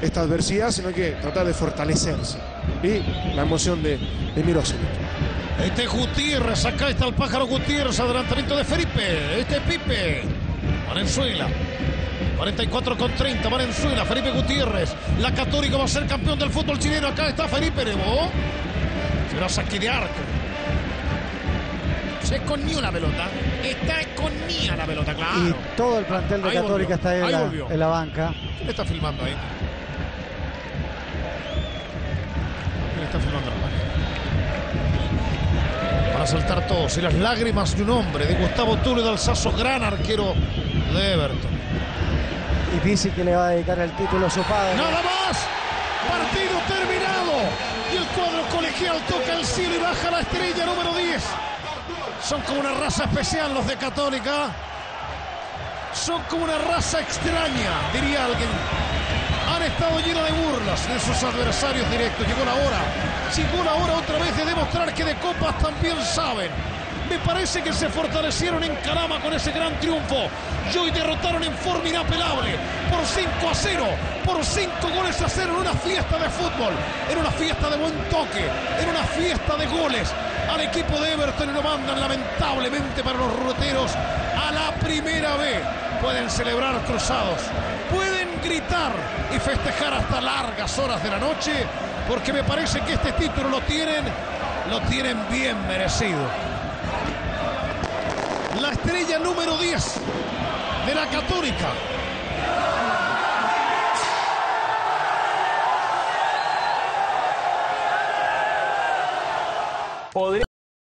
Speaker 3: esta adversidad, sino que tratar de fortalecerse. Y la emoción de, de Mirosevic.
Speaker 1: Este es Gutiérrez, acá está el pájaro Gutiérrez, adelantamiento de Felipe. Este es Pipe. Valenzuela. 44 con 30, Valenzuela, Felipe Gutiérrez. La Católica va a ser campeón del fútbol chileno. Acá está Felipe Nebo. Será saque de arco. Se escondió la pelota. Está escondida la pelota, claro.
Speaker 2: Y todo el plantel de
Speaker 1: Ahí
Speaker 2: Católica
Speaker 1: volvió,
Speaker 2: está ahí la, en la banca.
Speaker 1: ¿Quién está filmando ahí? Está página? Para saltar todos. Y las lágrimas de un hombre, de Gustavo Tulio de Alsazo, gran arquero de Everton.
Speaker 2: Y Pizzi que le va a dedicar el título a su padre.
Speaker 1: Nada más. Partido terminado. Y el cuadro colegial toca el cielo y baja la estrella número 10. Son como una raza especial los de Católica. Son como una raza extraña, diría alguien. Han estado llenos de burlas de sus adversarios directos. Llegó la hora. Llegó la hora otra vez de demostrar que de copas también saben. Me parece que se fortalecieron en Calama con ese gran triunfo. Y hoy derrotaron en forma inapelable por 5 a 0, por 5 goles a 0 en una fiesta de fútbol, en una fiesta de buen toque, en una fiesta de goles. Al equipo de Everton y lo mandan lamentablemente para los ruteros a la primera vez. Pueden celebrar cruzados, gritar y festejar hasta largas horas de la noche, porque me parece que este título lo tienen, lo tienen bien merecido. La estrella número 10 de la Católica.
Speaker 6: Podría